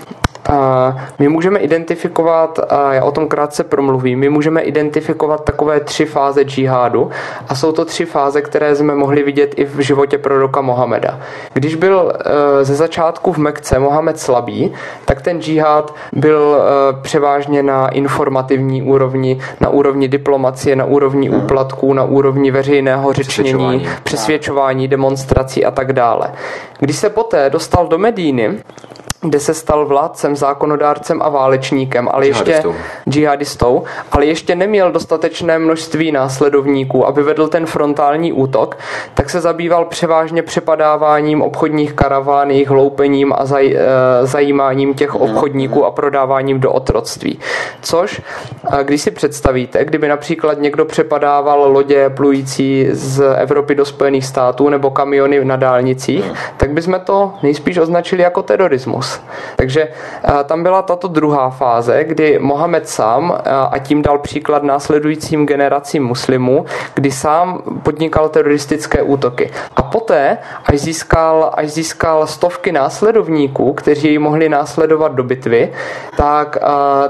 my můžeme identifikovat, já o tom krátce promluvím, my můžeme identifikovat takové tři fáze džihádu a jsou to tři fáze, které jsme mohli vidět i v životě proroka Mohameda. Když byl e, ze začátku v Mekce Mohamed slabý, tak ten džihad byl e, převážně na informativní úrovni, na úrovni diplomacie, na úrovni úplatků, na úrovni veřejného řečnění, přesvědčování, přesvědčování demonstrací a tak dále. Když se poté dostal do Medíny, kde se stal vládcem, zákonodárcem a válečníkem, ale ještě džihadistou, ale ještě neměl dostatečné množství následovníků, aby vedl ten frontální útok, tak se zabýval převážně přepadáváním obchodních karaván, jejich hloupením a zaj, e, zajímáním těch mhm. obchodníků a prodáváním do otroctví. Což, když si představíte, kdyby například někdo přepadával lodě plující z Evropy do Spojených států nebo kamiony na dálnicích, mhm. tak bychom to nejspíš označili jako terorismus terorismus. Takže tam byla tato druhá fáze, kdy Mohamed sám, a tím dal příklad následujícím generacím muslimů, kdy sám podnikal teroristické útoky. A poté, až získal, až získal stovky následovníků, kteří jej mohli následovat do bitvy, tak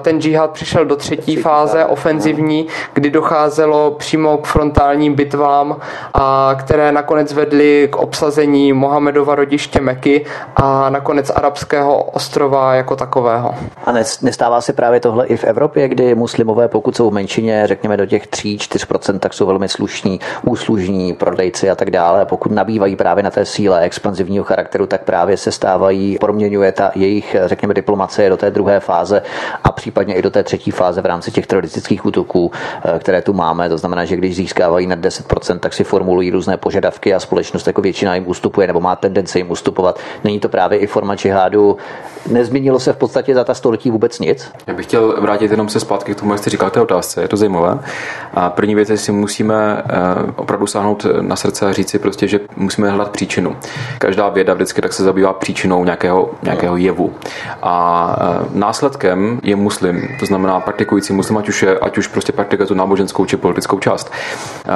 ten džihad přišel do třetí fáze, ofenzivní, kdy docházelo přímo k frontálním bitvám, a které nakonec vedly k obsazení Mohamedova rodiště Meky a nakonec arabského arabského ostrova jako takového. A nestává se právě tohle i v Evropě, kdy muslimové, pokud jsou v menšině, řekněme do těch 3-4%, tak jsou velmi slušní, úslužní, prodejci a tak dále. Pokud nabývají právě na té síle expanzivního charakteru, tak právě se stávají, proměňuje ta jejich, řekněme, diplomacie do té druhé fáze a případně i do té třetí fáze v rámci těch teroristických útoků, eh, které tu máme. To znamená, že když získávají nad 10%, tak si formulují různé požadavky a společnost jako většina jim ustupuje nebo má tendenci jim ustupovat. Není to právě i forma džihádu. Nezměnilo se v podstatě za ta století vůbec nic? Já bych chtěl vrátit jenom se zpátky k tomu, jak jste říkal té otázce. Je to zajímavé. A první věc si musíme eh, opravdu sáhnout na srdce a říci prostě, že musíme hledat příčinu. Každá věda vždycky tak se zabývá příčinou nějakého, nějakého jevu. A eh, následkem je muslim, to znamená praktikující muslim, ať už, je, ať už prostě praktikuje tu náboženskou či politickou část.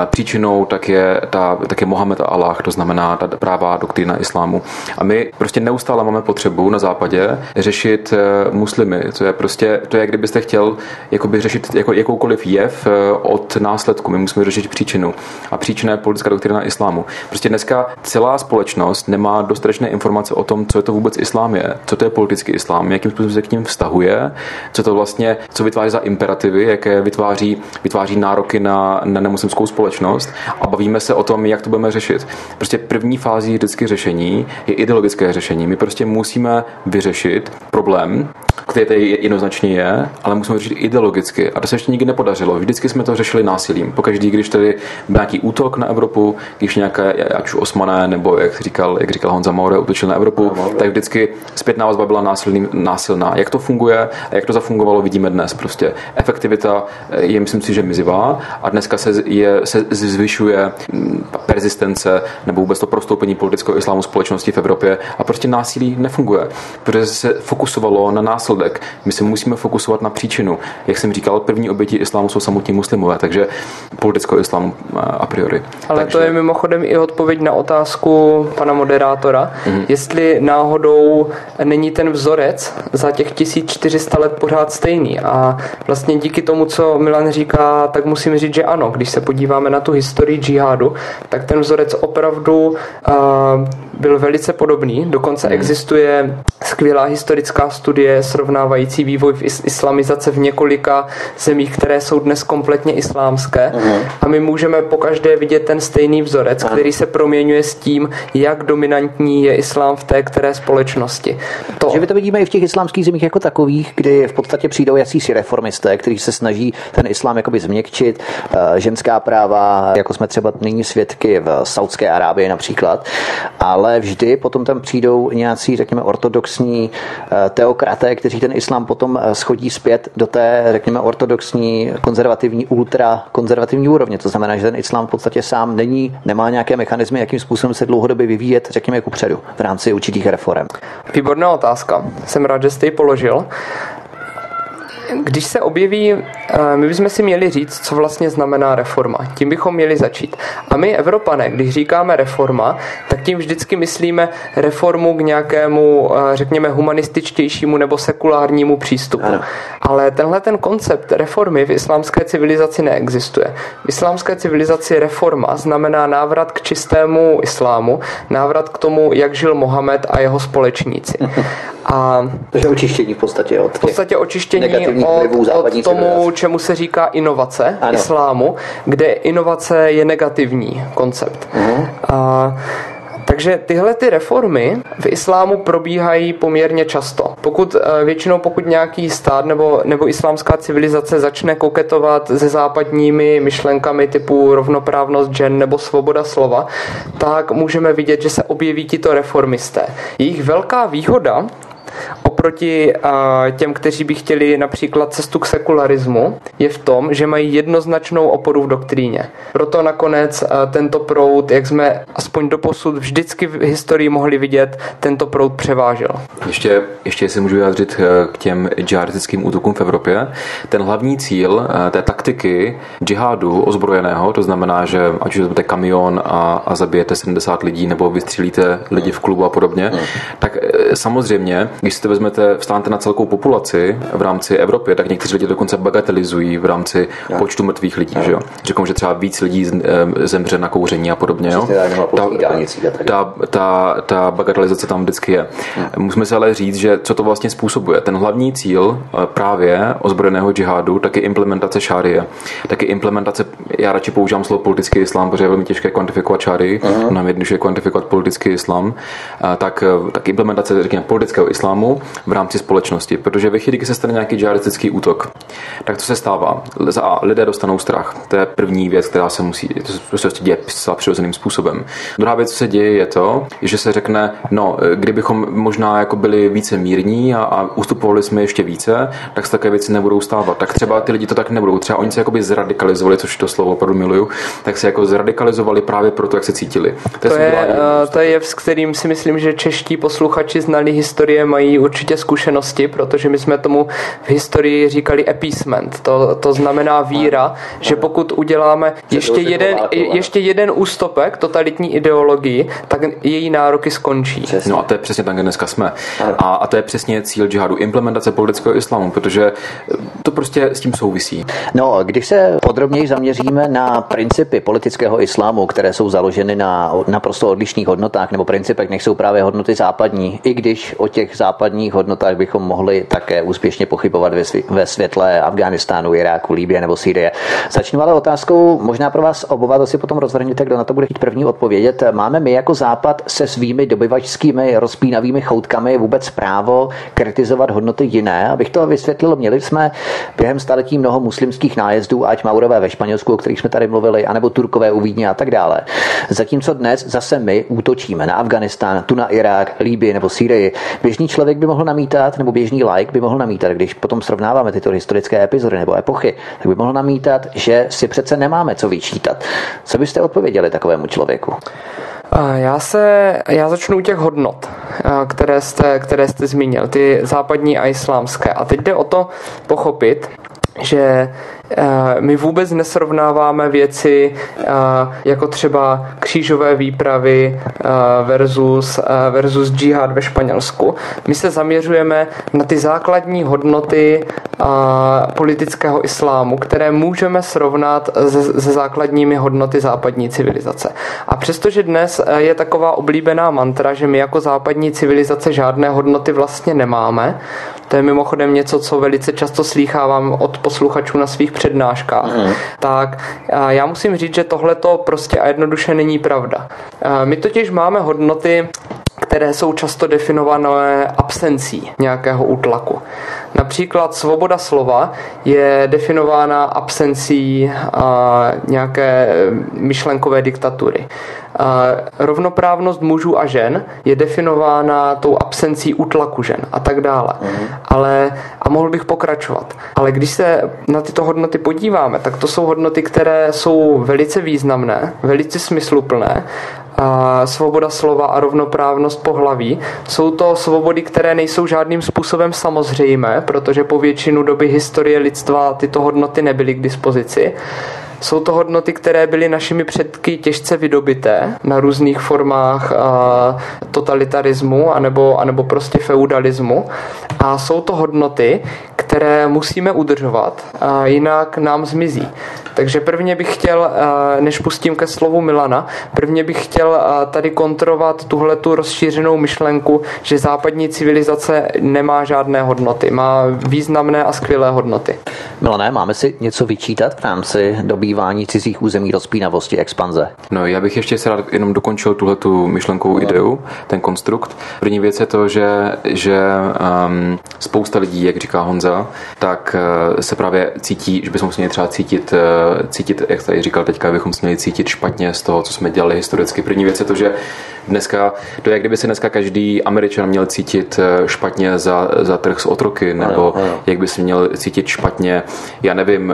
Příčinou tak je, ta, tak je Mohamed a Allah, to znamená ta prává doktrína islámu. A my prostě neustále máme potřebu na západě řešit eh, muslimy. To je prostě, to je, kdybyste chtěl jakoby řešit jako, jakoukoliv jev eh, od následku. My musíme řešit příčinu. A příčina je politická doktrína islámu. Prostě dneska celá společnost nemá dostatečné informace o tom, co je to vůbec islám je, co to je politický islám, jakým způsobem se k ním vztahuje, co to vlastně, co vytváří za imperativy, jaké vytváří, vytváří nároky na, na nemuslimskou společnost a bavíme se o tom, jak to budeme řešit. Prostě první fází vždycky řešení je ideologické řešení. My prostě musíme vyřešit problém, který tady jednoznačně je, ale musíme řešit ideologicky. A to se ještě nikdy nepodařilo. Vždycky jsme to řešili násilím. Pokaždý, když tady byl nějaký útok na Evropu, když nějaké, ať už osmané, nebo jak říkal, jak říkal Honza Maure, útočil na Evropu, no, tak vždycky zpětná vazba byla násilný, násilná. Jak to funguje a jak to zafungovalo, vidíme dnes. Prostě efektivita je, myslím si, že mizivá a dneska se, je, se zvyšuje mm, persistence nebo vůbec to prostoupení politického islámu společnosti v Evropě a prostě násilí nefunguje, protože se fokusovalo na následek. My se musíme fokusovat na příčinu. Jak jsem říkal, první oběti islámu jsou samotní muslimové, takže politického islámu a priori. Ale takže... to je mimochodem i odpověď na otázku pana moderátora, mm-hmm. jestli náhodou není ten vzorec za těch 1400 let pořád stejný. A vlastně díky tomu, co Milan říká, tak musím říct, že ano. Když se podíváme na tu historii džihádu, tak ten vzorec opravdu uh, byl velice podobný. Dokonce mm. existuje skvělá historická studie srovnávající vývoj v islamizace v několika zemích, které jsou dnes kompletně islámské. Mm. A my můžeme pokaždé vidět ten stejný vzorec, mm. který se proměňuje s tím, jak dominantní je islám v té které společnosti. To... Že my to vidíme i v těch islámských zemích jako takových, kdy v podstatě přijdou jasísi reformisté, kteří se snaží ten islám jakoby změkčit, eh, ženská práva, jako jsme třeba nyní svědky v Saudské Arábii například, ale vždy potom tam přijdou nějací, řekněme, ortodoxní eh, teokraté, kteří ten islám potom eh, schodí zpět do té, řekněme, ortodoxní, konzervativní, ultra konzervativní úrovně. To znamená, že ten islám v podstatě sám není, nemá nějaké mechanismy, jakým způsobem se dlouhodobě vyvíjet, řekněme, předu v rámci určitých reform. Výborná otázka. Jsem rád, že jste ji položil když se objeví, my bychom si měli říct, co vlastně znamená reforma. Tím bychom měli začít. A my, Evropané, když říkáme reforma, tak tím vždycky myslíme reformu k nějakému, eh, řekněme, humanističtějšímu nebo sekulárnímu přístupu. Ano. Ale tenhle ten koncept reformy v islámské civilizaci neexistuje. V islámské civilizaci reforma znamená návrat k čistému islámu, návrat k tomu, jak žil Mohamed a jeho společníci. A Takže očištění v podstatě od v podstatě očištění od, od tomu, čemu se říká inovace ano. islámu, kde inovace je negativní koncept. Uh-huh. A takže tyhle ty reformy v islámu probíhají poměrně často. Pokud eh, většinou pokud nějaký stát nebo, nebo islámská civilizace začne koketovat se západními myšlenkami typu rovnoprávnost žen nebo svoboda slova, tak můžeme vidět, že se objeví tito reformisté. Jejich velká výhoda oproti těm, kteří by chtěli například cestu k sekularismu, je v tom, že mají jednoznačnou oporu v doktríně. Proto nakonec tento proud, jak jsme aspoň doposud vždycky v historii mohli vidět, tento proud převážel. Ještě, ještě si můžu vyjádřit eh, k těm džihadistickým útokům v Evropě. Ten hlavní cíl eh, té taktiky džihádu ozbrojeného, to znamená, že ať už vezmete kamion a, a zabijete 70 lidí nebo vystřílíte lidi v klubu a podobně, hmm. tak eh, samozřejmě, když si to vezmete vezmete, vstáváte na celkou populaci v rámci Evropy, tak někteří lidi dokonce bagatelizují v rámci no. počtu mrtvých lidí. Že jo? Řeknou, že třeba víc lidí zemře na kouření a podobně. Jo? Ta, ta, ta, ta bagatelizace tam vždycky je. Hmm. Musíme si ale říct, že co to vlastně způsobuje. Ten hlavní cíl eh, právě ozbrojeného džihádu, taky implementace šárie, taky implementace, já radši používám slovo politický islám, protože je velmi těžké kvantifikovat šáry, uh-huh. nám jednoduše kvantifikovat politický islám, tak, eh, tak implementace, řekněme, politického islámu v rámci společnosti. Protože ve chvíli, kdy se stane nějaký džihadistický útok, tak co se stává? Za A, lidé dostanou strach. To je první věc, která se musí, to se prostě děje přirozeným způsobem. Druhá věc, co se děje, je to, že se řekne, no, kdybychom možná jako byli více mírní a, a ustupovali jsme ještě více, tak se také věci nebudou stávat. Tak třeba ty lidi to tak nebudou. Třeba oni se jakoby zradikalizovali, což to slovo opravdu miluju, tak se jako zradikalizovali právě proto, jak se cítili. To, to, je, uh, to je jev, s kterým si myslím, že čeští posluchači znali historie, mají určitě zkušenosti, protože my jsme tomu v historii říkali appeasement. To, to znamená víra, že pokud uděláme ještě jeden, ještě jeden ústupek totalitní ideologii, tak její nároky skončí. No a to je přesně tam, kde dneska jsme. A, a to je přesně cíl džihadu, implementace politického islámu, protože to prostě s tím souvisí. No, když se podrobněji zaměříme na principy politického islámu, které jsou založeny na naprosto odlišných hodnotách nebo principech, než jsou právě hodnoty západní, i když o těch západních hodnotách bychom mohli také úspěšně pochybovat ve světle Afghánistánu, Iráku, Líbie nebo Sýrie. Začnu ale otázkou, možná pro vás obova, to si potom rozvrhněte, kdo na to bude chtít první odpovědět. Máme my jako Západ se svými dobyvačskými rozpínavými choutkami vůbec právo kritizovat hodnoty jiné? Abych to vysvětlil, měli jsme během staletí mnoho muslimských nájezdů, ať Maurové ve Španělsku, kterých jsme tady mluvili, anebo Turkové u Vídně a tak dále. Zatímco dnes zase my útočíme na Afganistán, tu na Irák, Líbii nebo Sýrii. Běžný člověk by mohl namítat, nebo běžný like by mohl namítat, když potom srovnáváme tyto historické epizody nebo epochy, tak by mohl namítat, že si přece nemáme co vyčítat. Co byste odpověděli takovému člověku? Já se, já začnu u těch hodnot, které jste, které jste zmínil, ty západní a islámské. A teď jde o to pochopit, že my vůbec nesrovnáváme věci eh, jako třeba křížové výpravy eh, versus, versus džihad ve Španělsku. My se zaměřujeme na ty základní hodnoty politického islámu, které můžeme srovnat se základními hodnoty západní civilizace. A přestože dnes je taková oblíbená mantra, že my jako západní civilizace žádné hodnoty vlastně nemáme, to je mimochodem něco, co velice často slýchávám od posluchačů na svých přednáškách, mm. tak já musím říct, že tohle to prostě a jednoduše není pravda. My totiž máme hodnoty, které jsou často definované absencí nějakého útlaku. Například svoboda slova je definována absencí nějaké myšlenkové diktatury. Rovnoprávnost mužů a žen je definována tou absencí útlaku žen a tak dále. Mm. Ale, a mohl bych pokračovat. Ale když se na tyto hodnoty podíváme, tak to jsou hodnoty, které jsou velice významné, velice smysluplné svoboda slova a rovnoprávnost pohlaví. Jsou to svobody, které nejsou žádným způsobem samozřejmé, protože po většinu doby historie lidstva tyto hodnoty nebyly k dispozici. Jsou to hodnoty, které byly našimi předky těžce vydobité na různých formách totalitarismu anebo, anebo prostě feudalismu. A jsou to hodnoty, které musíme udržovat, jinak nám zmizí. Takže prvně bych chtěl, než pustím ke slovu Milana, prvně bych chtěl tady kontrovat tuhle tu rozšířenou myšlenku, že západní civilizace nemá žádné hodnoty, má významné a skvělé hodnoty. Milané, máme si něco vyčítat v rámci dobývání cizích území, rozpínavosti, expanze? No, já bych ještě se rád jenom dokončil tuhle tu myšlenkovou no. ideu, ten konstrukt. První věc je to, že, že um, spousta lidí, jak říká Honza, tak uh, se právě cítí, že bychom měli třeba cítit, uh, cítit, jak tady říkal teďka, bychom měli cítit špatně z toho, co jsme dělali historicky. První věc je to, že dneska, to je, jak kdyby se dneska každý Američan měl cítit uh, špatně za, za trh s otroky, nebo ano, ano. jak by se měl cítit špatně, já nevím,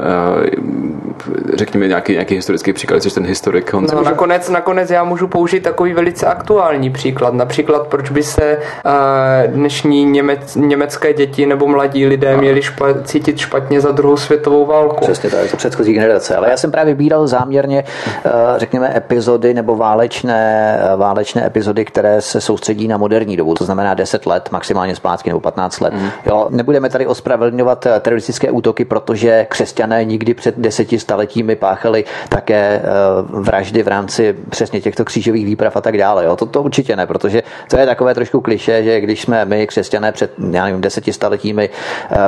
řekněme nějaký, nějaký historický příklad, jsi ten historik. On no, nakonec, nakonec já můžu použít takový velice aktuální příklad. Například, proč by se uh, dnešní němec, německé děti nebo mladí lidé a. měli špa, cítit špatně za druhou světovou válku. Přesně tak, to předchozí generace. Ale já jsem právě vybíral záměrně, uh, řekněme, epizody nebo válečné, uh, válečné epizody, které se soustředí na moderní dobu, to znamená 10 let, maximálně zpátky nebo 15 let. Mm. Jo, nebudeme tady ospravedlňovat teroristické útoky, protože křesťané nikdy před deseti staletími páchali také vraždy v rámci přesně těchto křížových výprav a tak dále. Jo. To, to určitě ne, protože to je takové trošku kliše, že když jsme my, křesťané, před já nevím, deseti staletími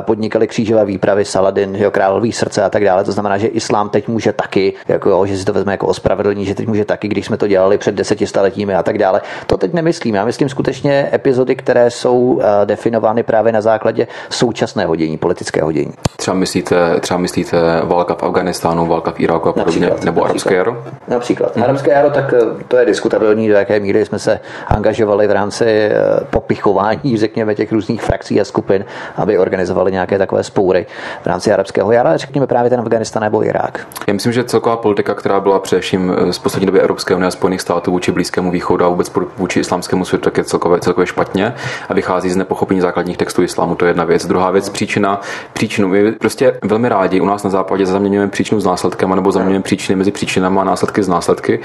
podnikali křížové výpravy, Saladin, jo, králový srdce a tak dále, to znamená, že islám teď může taky, jako, jo, že si to vezme jako ospravedlní, že teď může taky, když jsme to dělali před deseti staletími a tak dále. To teď nemyslím. Já myslím skutečně epizody, které jsou definovány právě na základě současného dění, politického dění. Třeba myslíte, třeba myslíte válka v Afganistánu, válka v Iráku a podobně, například, nebo arabské jaro? Například. Mm-hmm. Arabské jaro, tak eh, to je diskutabilní, do jaké míry jsme se angažovali v rámci eh, popichování, řekněme, těch různých frakcí a skupin, aby organizovali nějaké takové spoury v rámci arabského jara, řekněme právě ten Afganistán nebo Irák. Já myslím, že celková politika, která byla především eh, z poslední doby Evropské unie a Spojených států vůči Blízkému východu a vůbec vůči islámskému světu, tak je celkově, celkově špatně a vychází z nepochopení základních textů islámu. To je jedna věc. Druhá věc, příčina, příčinu. My prostě velmi rádi u nás na západě zaměňujeme příčinu s následkem, nebo zaměňujeme příčiny mezi příčinami a následky z následky.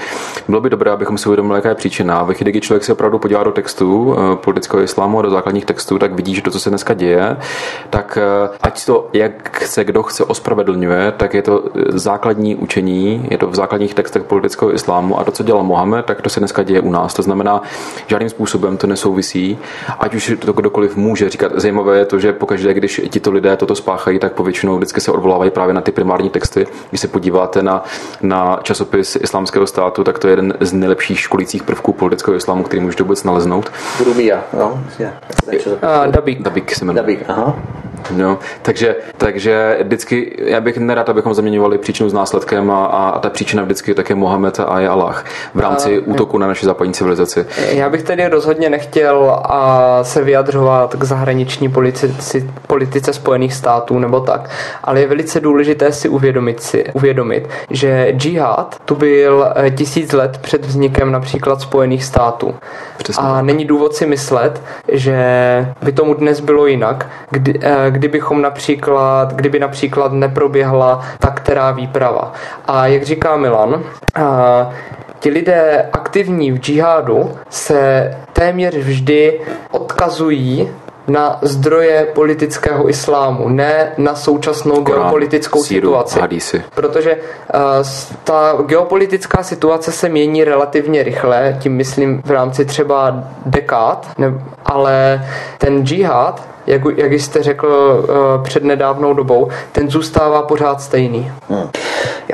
Bylo by dobré, abychom si uvědomili, jaká je příčina. Ve chvíli, kdy člověk se opravdu podívá do textu eh, politického islámu a do základních textů, tak vidí, že to, co se dneska děje, tak eh, ať to, jak se kdo chce ospravedlňuje, tak je to eh, základní učení, je to v základních textech politického islámu a to, co dělal Mohamed, tak to se dneska děje u nás. To znamená, žádným způsobem to nesouvisí, ať už to kdokoliv může říkat. Zajímavé je to, že pokaždé, když tito lidé toto spáchají, tak povětšinou vždycky se odvolávají právě na ty primární texty. Když se podíváte na, na časopis islámského státu, tak to je jeden z nejlepších školících prvků politického islámu, který můžete vůbec naleznout. Rumia, no. Dabik. Dabik se jmenuje. Dabik, aha. No, takže, takže vždycky, já bych nerad, abychom zaměňovali příčinu s následkem a, a ta příčina vždycky je také Mohamed a je Allah v rámci a, útoku na naši západní civilizaci. Já bych tedy rozhodně nechtěl a se vyjadřovat k zahraniční politici, politice Spojených států nebo tak, ale je velice důležité si uvědomit, si, uvědomit že džihad tu byl eh, tisíc let před vznikem například Spojených států. Přesně. A není důvod si myslet, že by tomu dnes bylo jinak, kdy, eh, kdybychom například, kdyby například neproběhla ta která výprava. A jak říká Milan, a, ti lidé aktivní v džihádu se téměř vždy odkazují na zdroje politického islámu, ne na současnou Korán, geopolitickou síru, situaci. Hadísi. Protože uh, ta geopolitická situace se mění relativně rychle, tím myslím v rámci třeba dekád, ne, ale ten džihad jak, jak jste řekl uh, před nedávnou dobou, ten zůstává pořád stejný. Hmm.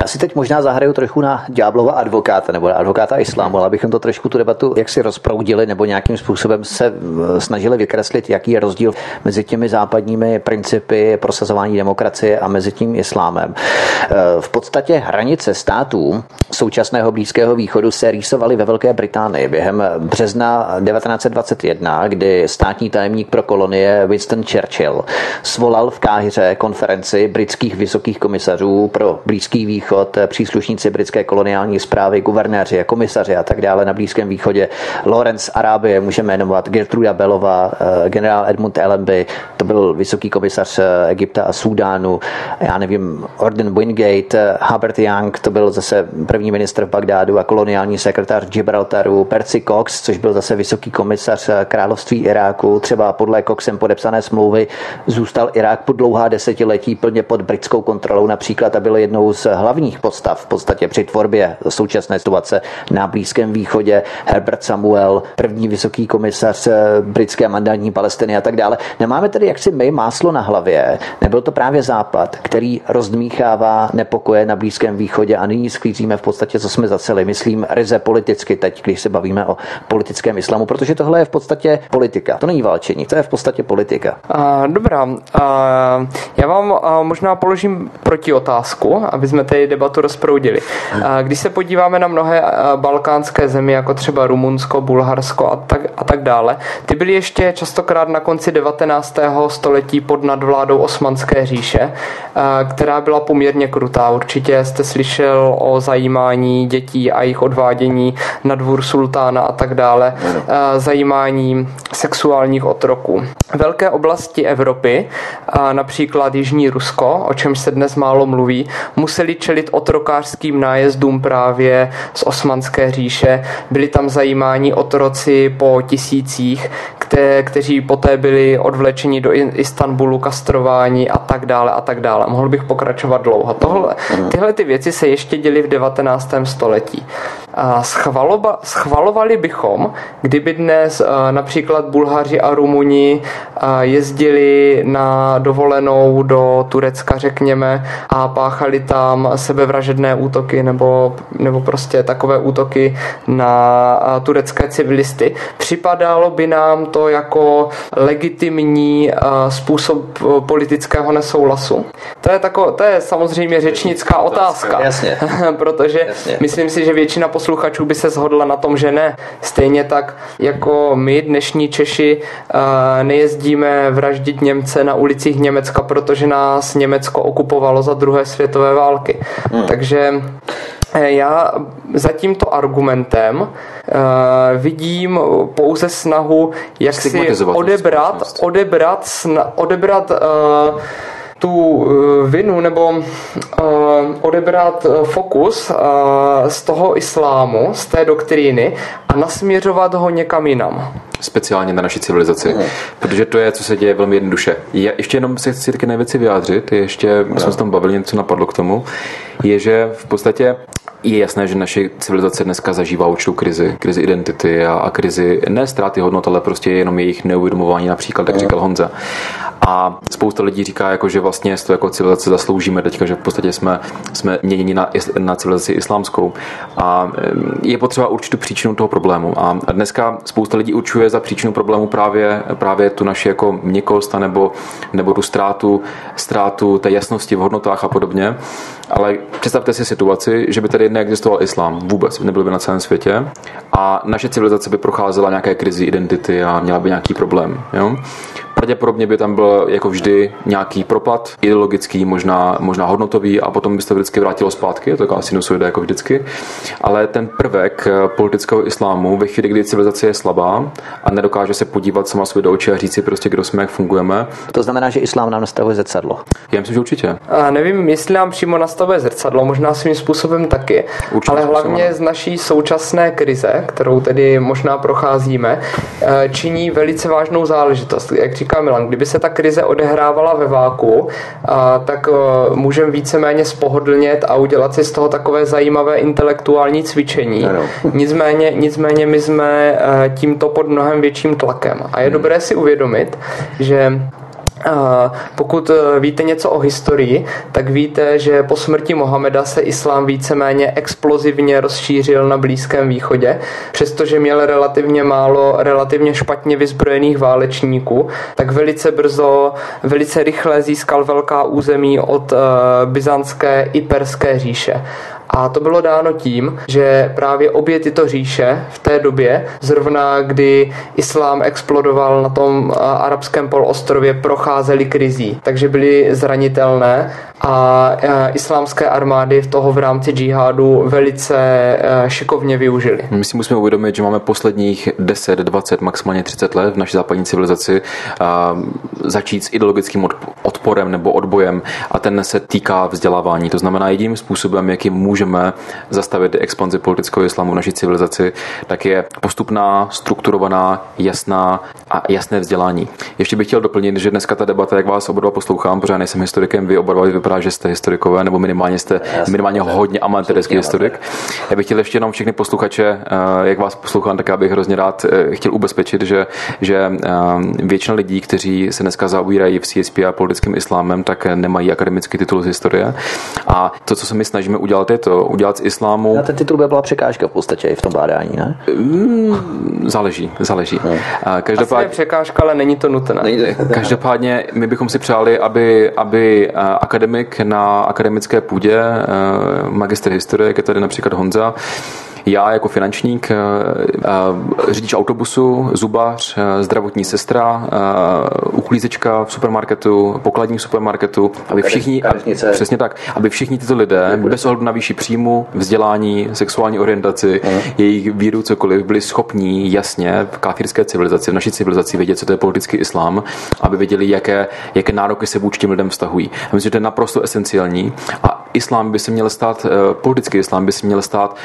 Já si teď možná zahraju trochu na ďáblova advokáta nebo na advokáta islámu, ale abychom to trošku tu debatu jak si rozproudili nebo nějakým způsobem se eh, snažili vykreslit, jaký je rozdíl mezi těmi západními principy prosazování demokracie a mezi tím islámem. Eh, v podstatě hranice států současného Blízkého východu se rýsovaly ve Velké Británii během března 1921, kdy státní tajemník pro kolonie Winston Churchill svolal v Káhyře konferenci britských vysokých komisařů pro Blízký východ, příslušníci britské koloniální zprávy, guvernéři komisaři a tak dále na Blízkém východě. Lawrence Arábie můžeme jmenovat, Gertruda Belová, eh, generál Edmund Allenby, to byl vysoký komisař eh, Egypta a Súdánu, já nevím, Orden Wingate, eh, Hubert Young, to byl zase první ministr v Bagdádu a koloniální sekretář Gibraltaru, Percy Cox, což byl zase vysoký komisař království Iráku, třeba podle Coxem podepsané smlouvy zůstal Irák po dlouhá desetiletí plně pod britskou kontrolou například a byl jednou z hlavních postav v podstatě při tvorbě současné situace na Blízkém východě, Herbert Samuel, první vysoký komisař eh, britské mandantní Palestiny a tak dále. Nemáme tedy jaksi my máslo na hlavě, nebyl to právě Západ, který rozdmíchává nepokoje na Blízkém východě a nyní sklízíme v podstatě, co jsme zaceli. Myslím ryze politicky teď, když se bavíme o politickém islamu, protože tohle je v podstatě politika. To není válčení, to je v podstatě politika politika. A, dobrá, a, já vám a, možná položím proti otázku, aby jsme tady debatu rozproudili. A, když se podíváme na mnohé a, balkánské země, jako třeba Rumunsko, Bulharsko a tak, a tak dále, ty byly ještě častokrát na konci 19. století pod nadvládou Osmanské říše, a, která byla poměrně krutá. Určitě jste slyšel o zajímání dětí a jejich odvádění na dvůr sultána a tak dále, a, zajímání sexuálních otroků. Velké oblasti Evropy, například Jižní Rusko, o čemž se dnes málo mluví, museli čelit otrokářským nájezdům právě z Osmanské říše. Byli tam zajímáni otroci po tisících, kte, kteří poté byli odvlečeni do Istanbulu, kastrováni a tak dále a tak dále. Mohl bych pokračovat dlouho. Tohle, tyhle ty věci se ještě děly v 19. století. A schvaloba, schvalovali bychom, kdyby dnes například Bulhaři a Rumuni jezdili na dovolenou do Turecka, řekněme, a páchali tam sebevražedné útoky nebo, nebo prostě takové útoky na turecké civilisty. Připadalo by nám to jako legitimní způsob politického nesouhlasu? To je, tako, to je samozřejmě řečnická otázka. Jasně. Protože Jasně. myslím si, že většina posluchačů by se shodla na tom, že ne. Stejně tak jako my, dnešní Češi, nejezdíme vraždit Němce na ulicích Německa, protože nás Německo okupovalo za druhé světové války. Hmm. Takže eh, já za tímto argumentem uh, vidím pouze snahu, jak si odebrat, odebrat, sna, odebrat uh, tu vinu nebo uh, odebrat fokus uh, z toho islámu, z té doktríny a nasměřovat ho někam jinam speciálně na naší civilizaci. Mm. Protože to je, co se děje velmi jednoduše. Já ještě jenom se chci taky nejvěci vyjádřit, ještě no. jsme se tam bavili, něco napadlo k tomu, je, že v podstatě je jasné, že naše civilizace dneska zažívá určitou krizi, krizi identity a, a krizi ne ztráty hodnot, ale prostě jenom jejich neuvědomování, například, jak říkal Honza. A spousta lidí říká, jako, že vlastně to jako civilizace zasloužíme teďka, že v podstatě jsme, jsme měněni na, na civilizaci islámskou. A je potřeba určitou příčinu toho problému. A dneska spousta lidí určuje za příčinu problému právě, právě tu naši jako měkost nebo, nebo tu ztrátu, ztrátu té jasnosti v hodnotách a podobně. Ale představte si situaci, že by tady neexistoval islám vůbec, nebyl by na celém světě a naše civilizace by procházela nějaké krizi identity a měla by nějaký problém. Jo? Pravděpodobně by tam byl jako vždy nějaký propad, ideologický, možná, možná hodnotový a potom by se to vždycky vrátilo zpátky, je to taková sinusoida jako vždycky. Ale ten prvek politického islámu ve chvíli, kdy civilizace je slabá a nedokáže se podívat sama sobě do očí a říct si prostě, kdo jsme, jak fungujeme. To znamená, že islám nám nastavuje zrcadlo. Já myslím, že určitě. A nevím, jestli nám přímo nastavuje zrcadlo, možná svým způsobem taky, určitě ale hlavně z naší současné krize, kterou tedy možná procházíme, eh, činí velice vážnou záležitost. Jak říká Milan, kdyby se ta krize odehrávala ve váku, tak e, můžeme víceméně spohodlnět a udělat si z toho takové zajímavé intelektuální cvičení. Nicméně, nicméně my jsme e, tímto pod mnohem větším tlakem. A je hmm. dobré si uvědomit, že pokud e, víte něco o historii, tak víte, že po smrti Mohameda se islám víceméně explozivně rozšířil na Blízkém východě, přestože měl relativně málo, relativně špatně vyzbrojených válečníků, tak velice brzo, velice rychle získal velká území od uh, byzantské i perské říše. A to bylo dáno tím, že právě obě tyto říše v té době, zrovna kdy islám explodoval na tom arabském polostrově, procházely krizí, takže byly zranitelné a islámské armády toho v rámci džihádu velice šikovně využili. My si musíme uvědomit, že máme posledních 10, 20, maximálně 30 let v naší západní civilizaci začít s ideologickým odporem nebo odbojem a ten se týká vzdělávání. To znamená jediným způsobem, jakým můžeme zastavit expanzi politického islámu v naší civilizaci, tak je postupná, strukturovaná, jasná a jasné vzdělání. Ještě bych chtěl doplnit, že dneska ta debata, jak vás oba poslouchám, pořád nejsem historikem, vy oba vypadá, že jste historikové, nebo minimálně jste minimálně hodně amatérský historik. Já bych chtěl ještě jenom všechny posluchače, eh, jak vás poslouchám, tak já bych hrozně rád eh, chtěl ubezpečit, že, že většina lidí, kteří se dneska zaobírají v CSP a politickým islámem, tak nemají akademický titul z historie. A to, co se my snažíme udělat, je to udělat z islámu. Na ten titul by byla překážka v podstatě i v tom bádání, ne? Mm, záleží, záleží. Hmm. Každopádně, Asi je překážka, ale není to nutné. Každopádně my bychom si přáli, aby, aby akademik na akademické půdě, magister historie, jak je tady například Honza, já jako finančník, eh, eh, řidič autobusu, zubař, eh, zdravotní sestra, uklízečka v supermarketu, pokladní v supermarketu, aby všichni, přesně tak, aby všichni tyto lidé, bez ohledu na výši příjmu, vzdělání, sexuální orientaci, uh jejich víru, cokoliv, byli schopní jasně v káfirské civilizaci, v naší civilizaci vědět, co to je politický islám, aby věděli, jaké, jaké nároky se vůči těm lidem vztahují. Já myslím, že to je naprosto esenciální a islám by se měl stát, politický islám by se měl stát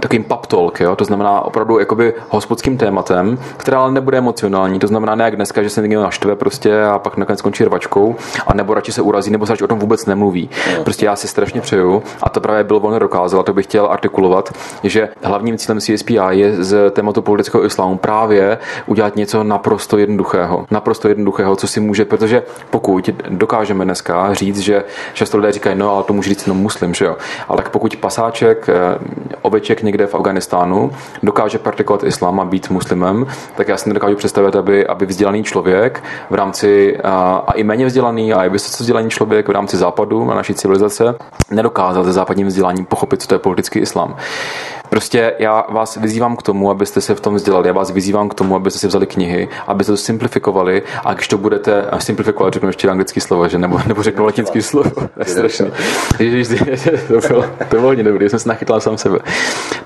takovým pub talk, jo? to znamená opravdu jakoby hospodským tématem, které ale nebude emocionální, to znamená ne jak dneska, že se někdo naštve prostě a pak nakonec skončí rvačkou, a nebo radši se urazí, nebo se radši o tom vůbec nemluví. Prostě já si strašně přeju, a to právě bylo volně dokázalo, to bych chtěl artikulovat, že hlavním cílem CSPI je z tématu politického islámu právě udělat něco naprosto jednoduchého. Naprosto jednoduchého, co si může, protože pokud dokážeme dneska říct, že často lidé říkají, no ale to může říct jenom muslim, že jo. Ale tak pokud pasáček, eh, oveček někde v Afganistánu dokáže praktikovat islám a být muslimem, tak já si nedokážu představit, aby, aby vzdělaný člověk v rámci a, a i méně vzdělaný a i vysoce vzdělaný člověk v rámci západu a naší civilizace nedokázal se západním vzděláním pochopit, co to je politický islám. Prostě já vás vyzývám k tomu, abyste se v tom vzdělali. Já vás vyzývám k tomu, abyste si vzali knihy, abyste to simplifikovali a když to budete simplifikovat, řeknu ještě anglické slovo, že nebo, nebo řeknu latinské slovo. To je strašný. to bylo, to bylo hodně dobrý, jsem se nachytla sám sebe.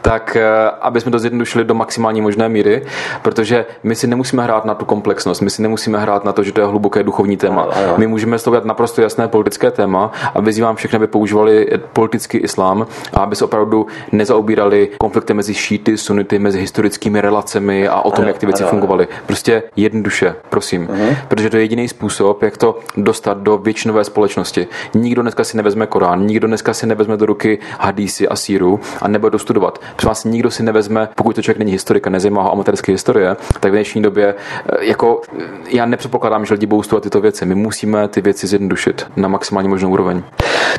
Tak, eh, aby jsme to zjednodušili do maximální možné míry, protože my si nemusíme hrát na tu komplexnost, my si nemusíme hrát na to, že to je hluboké duchovní téma. My můžeme slouvat naprosto jasné politické téma a vyzývám všechny, aby používali politický islám a aby se opravdu nezaobírali konflikty mezi šíty, sunity, mezi historickými relacemi a o tom, ano, jak ty věci ano, fungovaly. Prostě jednoduše, prosím. Uh-huh. Protože to je jediný způsob, jak to dostat do většinové společnosti. Nikdo dneska si nevezme Korán, nikdo dneska si nevezme do ruky hadísy a síru a nebude to studovat. Protože vás nikdo si nevezme, pokud to člověk není historik a nezajímá ho amatérské historie, tak v dnešní době eh, jako já nepředpokládám, že lidi budou studovat tyto věci. My musíme ty věci zjednodušit na maximální možnou úroveň.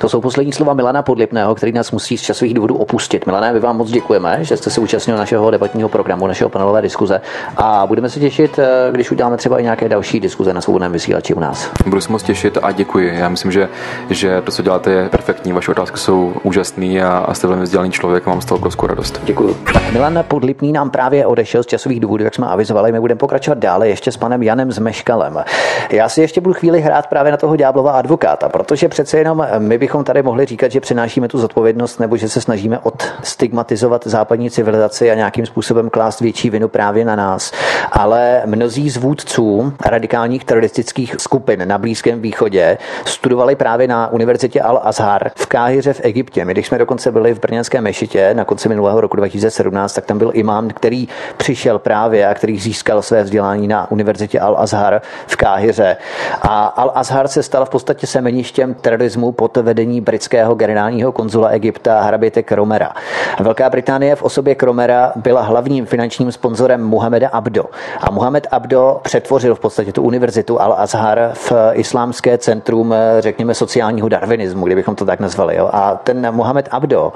To jsou poslední slova Milana Podlipného, který nás musí z časových důvodů opustit. Milané, my vám moc děkujeme, že jste se účastnil našeho debatního programu, našeho panelové diskuze a budeme se těšit, eh, když uděláme třeba i nějaké další diskuze na svobodném vysílači u nás. Budu se moc těšit a děkuji. Já myslím, že, že to, co děláte, je perfektní. Vaše otázky jsou úžasné a, a jste velmi vzdělaný člověk a mám z toho obrovskou radost. Děkuji. Tak Milan Podlipný nám právě odešel z časových důvodů, jak jsme avizovali. My budeme pokračovat dále ještě s panem Janem Zmeškalem. Já si ještě budu chvíli hrát právě na toho ďáblova advokáta, protože přece jenom my bychom tady mohli říkat, že přenášíme tu zodpovědnost nebo že se snažíme odstigmatizovat západní civilizaci a nějakým způsobem klást větší vinu právě na nás. Ale mnozí z vůdců radikálních teroristických skupin na Blízkém východě studovali právě na univerzitě Al-Azhar v Káhyře v Egyptě. My, když jsme dokonce byli v brněnské mešitě na konci minulého roku 2017, tak tam byl imám, který přišel právě a který získal své vzdělání na univerzitě Al-Azhar v Káhyře. A Al-Azhar se stal v podstatě semeništěm terorismu pod vedení britského generálního konzula Egypta hraběte Kromera. Velká Británie v osobě Kromera byla hlavním finančním sponzorem Muhameda Abdo. A Muhammad Abdo přetvořil v podstatě tu univerzitu Al-Azhar v islámské centrum, řekněme, sociálního darwinismu, kdybychom to tak nazvali. Jo. A ten Muhammad Abdo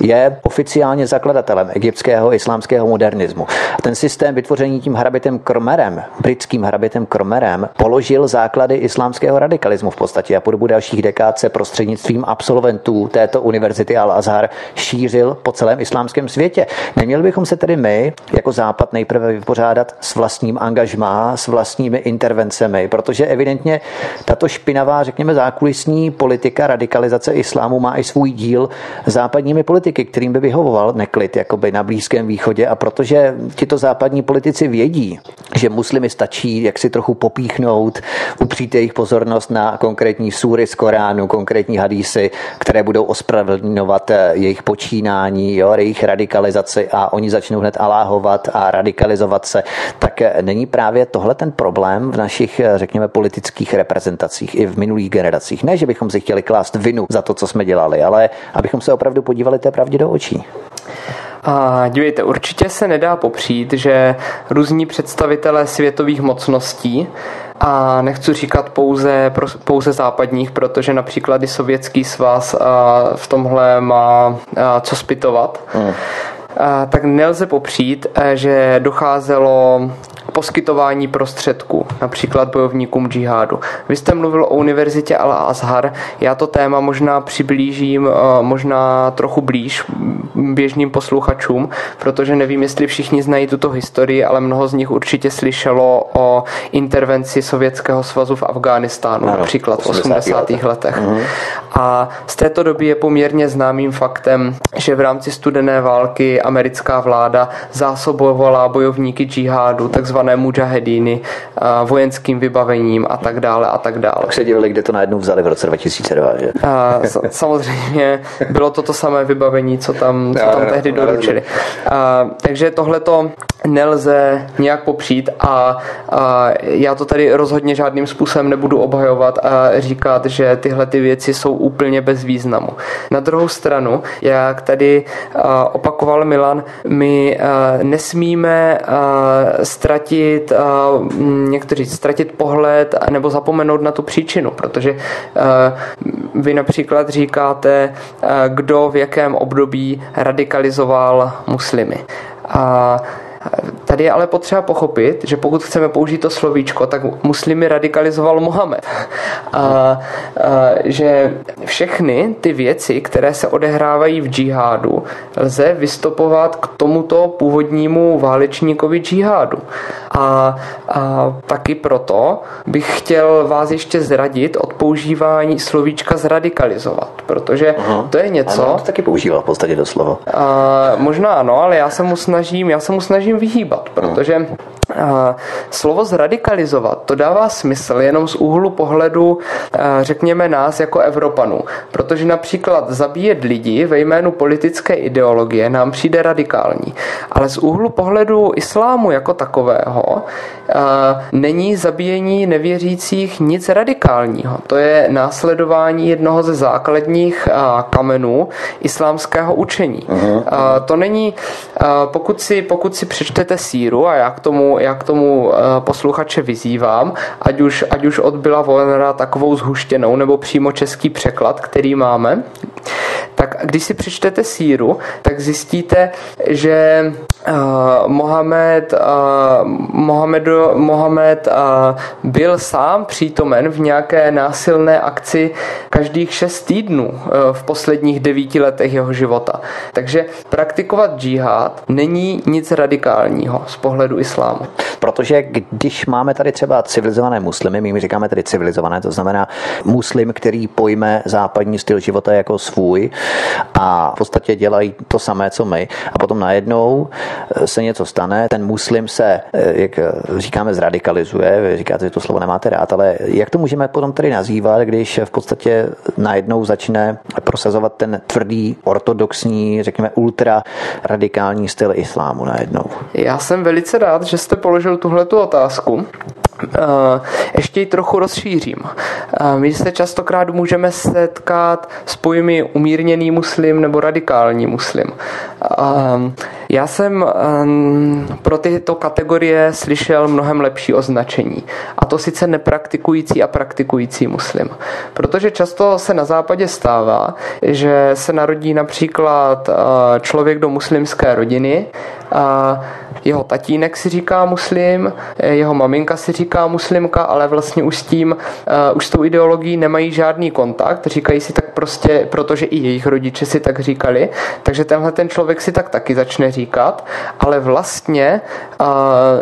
je oficiálně zakladatelem egyptského islámského modernismu. A ten systém vytvořený tím hrabitem Kromerem, britským hrabitem Kromerem, položil základy islámského radikalismu v podstatě a po dobu dalších dekád se prostřednictvím absolventů této univerzity Al-Azhar šířil po celém islámském světě. Neměli bychom se tedy my, jako Západ, nejprve vypořádat s vlastním angažmá, s vlastními intervencemi, protože evidentně tato špinavá, řekněme, zákulisní politika radikalizace islámu má i svůj díl západními politiky, kterým by vyhovoval neklid jakoby na Blízkém východě a protože tito západní politici vědí, že muslimy stačí jak si trochu popíchnout, upřít jejich pozornost na konkrétní súry z Koránu, konkrétní hadísy, které budou ospravedlňovat eh, jejich počínání, jo, jejich radikalizaci a oni začnou hned aláhovat a radikalizovat se, tak eh, není právě tohle ten problém v našich, eh, řekněme, politických reprezentacích i v minulých generacích. Ne, že bychom si chtěli klást vinu za to, co jsme dělali, ale abychom se opravdu podívali té pravdě do očí. A dívejte, určitě se nedá popřít, že různí představitelé světových mocností a nechci říkat pouze, pouze západních, protože například i sovětský svaz v tomhle má co spytovat. Hmm. Tak nelze popřít, že docházelo poskytování prostředků, například bojovníkům džihádu. Vy jste mluvil o univerzitě Al-Azhar, já to téma možná přiblížím, eh, možná trochu blíž běžným posluchačům, protože nevím, jestli všichni znají tuto historii, ale mnoho z nich určitě slyšelo o intervenci Sovětského svazu v Afghánistánu, ano, například v 80. letech. Uh-huh. A z této doby je poměrně známým faktem, že v rámci studené války americká vláda zásobovala bojovníky džihádu, takzvané takzvané mujahedíny vojenským vybavením a tak dále a tak dále. Tak se divili, kde to najednou vzali v roce 2002, že? A, samozřejmě bylo to to samé vybavení, co tam, co tam tehdy doručili. A, takže tohle to nelze nějak popřít a, a já to tady rozhodně žádným způsobem nebudu obhajovat a říkat, že tyhle ty věci jsou úplně bez významu. Na druhou stranu, jak tady opakoval Milan, my nesmíme ztratit ztratit, někteří ztratit pohled nebo zapomenout na tu příčinu, protože vy například říkáte, kdo v jakém období radikalizoval muslimy. A Tady je ale potřeba pochopit, že pokud chceme použít to slovíčko, tak muslimy radikalizoval Mohamed. A, a, že všechny ty věci, které se odehrávají v džihádu, lze vystopovat k tomuto původnímu válečníkovi džihádu. A, a taky proto bych chtěl vás ještě zradit od používání slovíčka zradikalizovat, protože Aha. to je něco... Ano, to taky používá v podstatě doslova. A, možná ano, ale já se mu snažím, já se mu snažím vyhýbat, protože slovo zradikalizovat, to dává smysl jenom z úhlu pohledu, řekněme, nás jako Evropanů. Protože například zabíjet lidi ve jménu politické ideologie nám přijde radikální. Ale z úhlu pohledu islámu jako takového není zabíjení nevěřících nic radikálního. To je následování jednoho ze základních kamenů islámského učení. Uh-huh. To není, pokud si, pokud si přečtete síru, a já k tomu já k tomu posluchače vyzývám, ať už, ať už od Byla Volnera takovou zhuštěnou nebo přímo český překlad, který máme, tak když si přečtete síru, tak zjistíte, že uh, Mohamed, uh, Mohamed, Mohamed uh, byl sám přítomen v nějaké násilné akci každých šest týdnů uh, v posledních devíti letech jeho života. Takže praktikovat džihad není nic radikálního z pohledu islámu. Protože když máme tady třeba civilizované muslimy, my říkáme tady civilizované, to znamená muslim, který pojme západní styl života jako svůj a v podstatě dělají to samé, co my. A potom najednou eh, se něco stane, ten muslim se, eh, jak říkáme, zradikalizuje, vy říkáte, že to slovo nemáte rád, ale jak to můžeme potom tady nazývat, když v podstatě najednou začne prosazovat ten tvrdý, ortodoxní, řekněme ultra radikální styl islámu najednou? Já jsem velice rád, že jste položil tuhle otázku. Eh, ještě ji trochu rozšířím. Eh, my se častokrát můžeme setkat s pojmy umírněný muslim nebo radikální muslim. Eh, já jsem pro tyto kategorie slyšel mnohem lepší označení. A to sice nepraktikující a praktikující muslim. Protože často se na západě stává, že se narodí například člověk do muslimské rodiny, jeho tatínek si říká muslim, jeho maminka si říká muslimka, ale vlastně už s tím, uh, už s tou ideologií nemají žádný kontakt, říkají si tak prostě, protože i jejich rodiče si tak říkali, takže tenhle ten člověk si tak taky začne říkat, ale vlastně uh,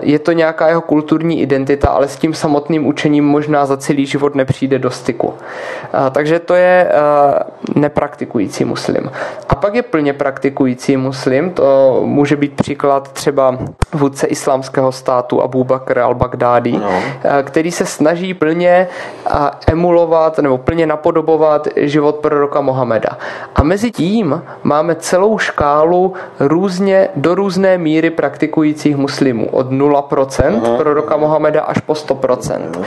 je to nějaká jeho kulturní identita, ale s tím samotným učením možná za celý život nepřijde do styku. Uh, takže to je uh, nepraktikující muslim. A pak je plně praktikující muslim, to může být příklad třeba vůdce islámského státu Abu Bakr al-Baghdadi, no. který se snaží plně emulovat nebo plně napodobovat život proroka Mohameda. A mezi tím máme celou škálu různě do různé míry praktikujících muslimů. Od 0% Aha. proroka Mohameda až po 100%.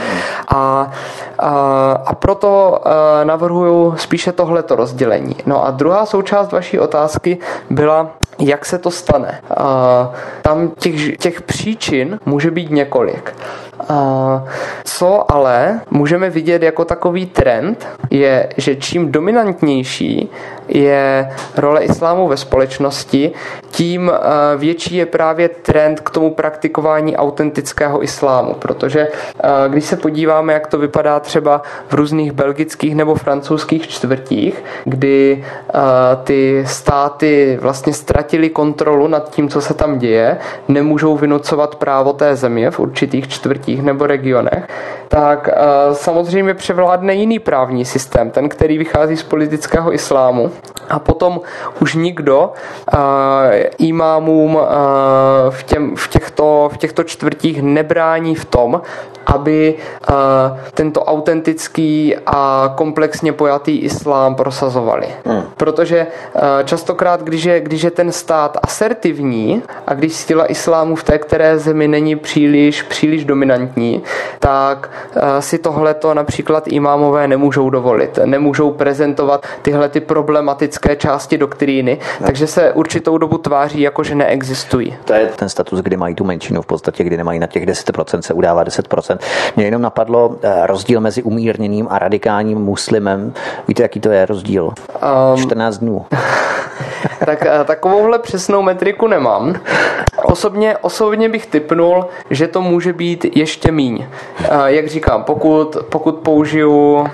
A, a, a proto navrhuju spíše tohleto rozdělení. No a druhá součást vaší otázky byla, jak se to stane. Tam těch, těch příčin může být několik. Co ale můžeme vidět jako takový trend, je, že čím dominantnější je role islámu ve společnosti, tím eh, větší je právě trend k tomu praktikování autentického islámu, protože eh, když se podíváme, jak to vypadá třeba v různých belgických nebo francouzských čtvrtích, kdy eh, ty státy vlastně ztratili kontrolu nad tím, co se tam děje, nemůžou vynucovat právo té země v určitých čtvrtích nebo regionech, tak samozřejmě převládne jiný právní systém, ten, který vychází z politického islámu a potom už nikdo uh, imámům uh, v, těm, v, těchto, v těchto čtvrtích nebrání v tom, aby uh, tento autentický a komplexně pojatý islám prosazovali. Hmm. Protože uh, častokrát, když je, když je ten stát asertivní a když síla islámu v té které zemi není příliš, příliš dominantní, tak uh, si tohleto například imámové nemůžou dovolit. Nemůžou prezentovat tyhle ty problematické části doktríny, no. takže se určitou dobu tváří jako, že neexistují. To je ten status, kdy mají tu menšinu v podstatě, kdy nemají na těch 10%, se udává 10%. Mě jenom napadlo eh, rozdíl mezi umírněným a radikálním muslimem. Víte, jaký to je rozdíl? Um, 14 dnů. tak eh, takovouhle přesnou metriku nemám. Osobně, osobně bych typnul, že to může být ještě míň. Eh, jak říkám, pokud, pokud použiju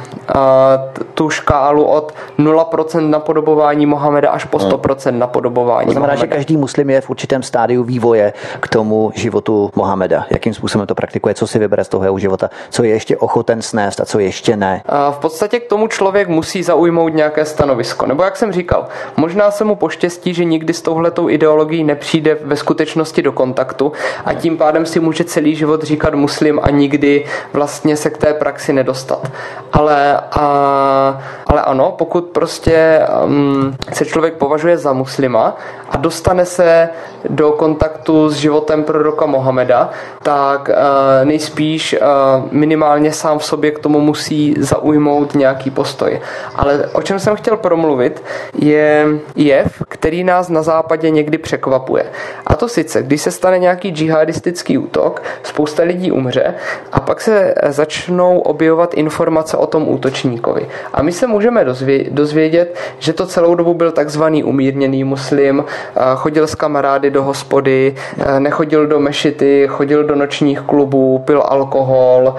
tu škálu od 0% napodobování Mohameda až po 100% hmm. napodobování To znamená, Mohameda. že každý muslim je v určitém stádiu vývoje k tomu životu Mohameda. Jakým způsobem to praktikuje, co si vybere z toho jeho života, co je ještě ochoten snést a co ještě ne. A v podstatě k tomu člověk musí zaujmout nějaké stanovisko. Nebo jak jsem říkal, možná se mu poštěstí, že nikdy s touhletou ideologií nepřijde ve skutečnosti do kontaktu a tím pádem si může celý život říkat muslim a nikdy vlastně se k té praxi nedostat. Ale, a, ale ano, pokud prostě um, se člověk považuje za muslima a dostane se do kontaktu s životem proroka Mohameda, tak uh, nejspíš uh, minimálně sám v sobě k tomu musí zaujmout nějaký postoj. Ale o čem jsem chtěl promluvit, je jev, který nás na západě někdy překvapuje. A to sice, když se stane nějaký džihadistický útok, spousta lidí umře a pak se začnou objevovat informace o tom útočníkovi. A my se můžeme dozvědět, že to celou dobu byl takzvaný umírněný muslim, chodil s kamarády do hospody, nechodil do mešity, chodil do nočních klubů, pil alkohol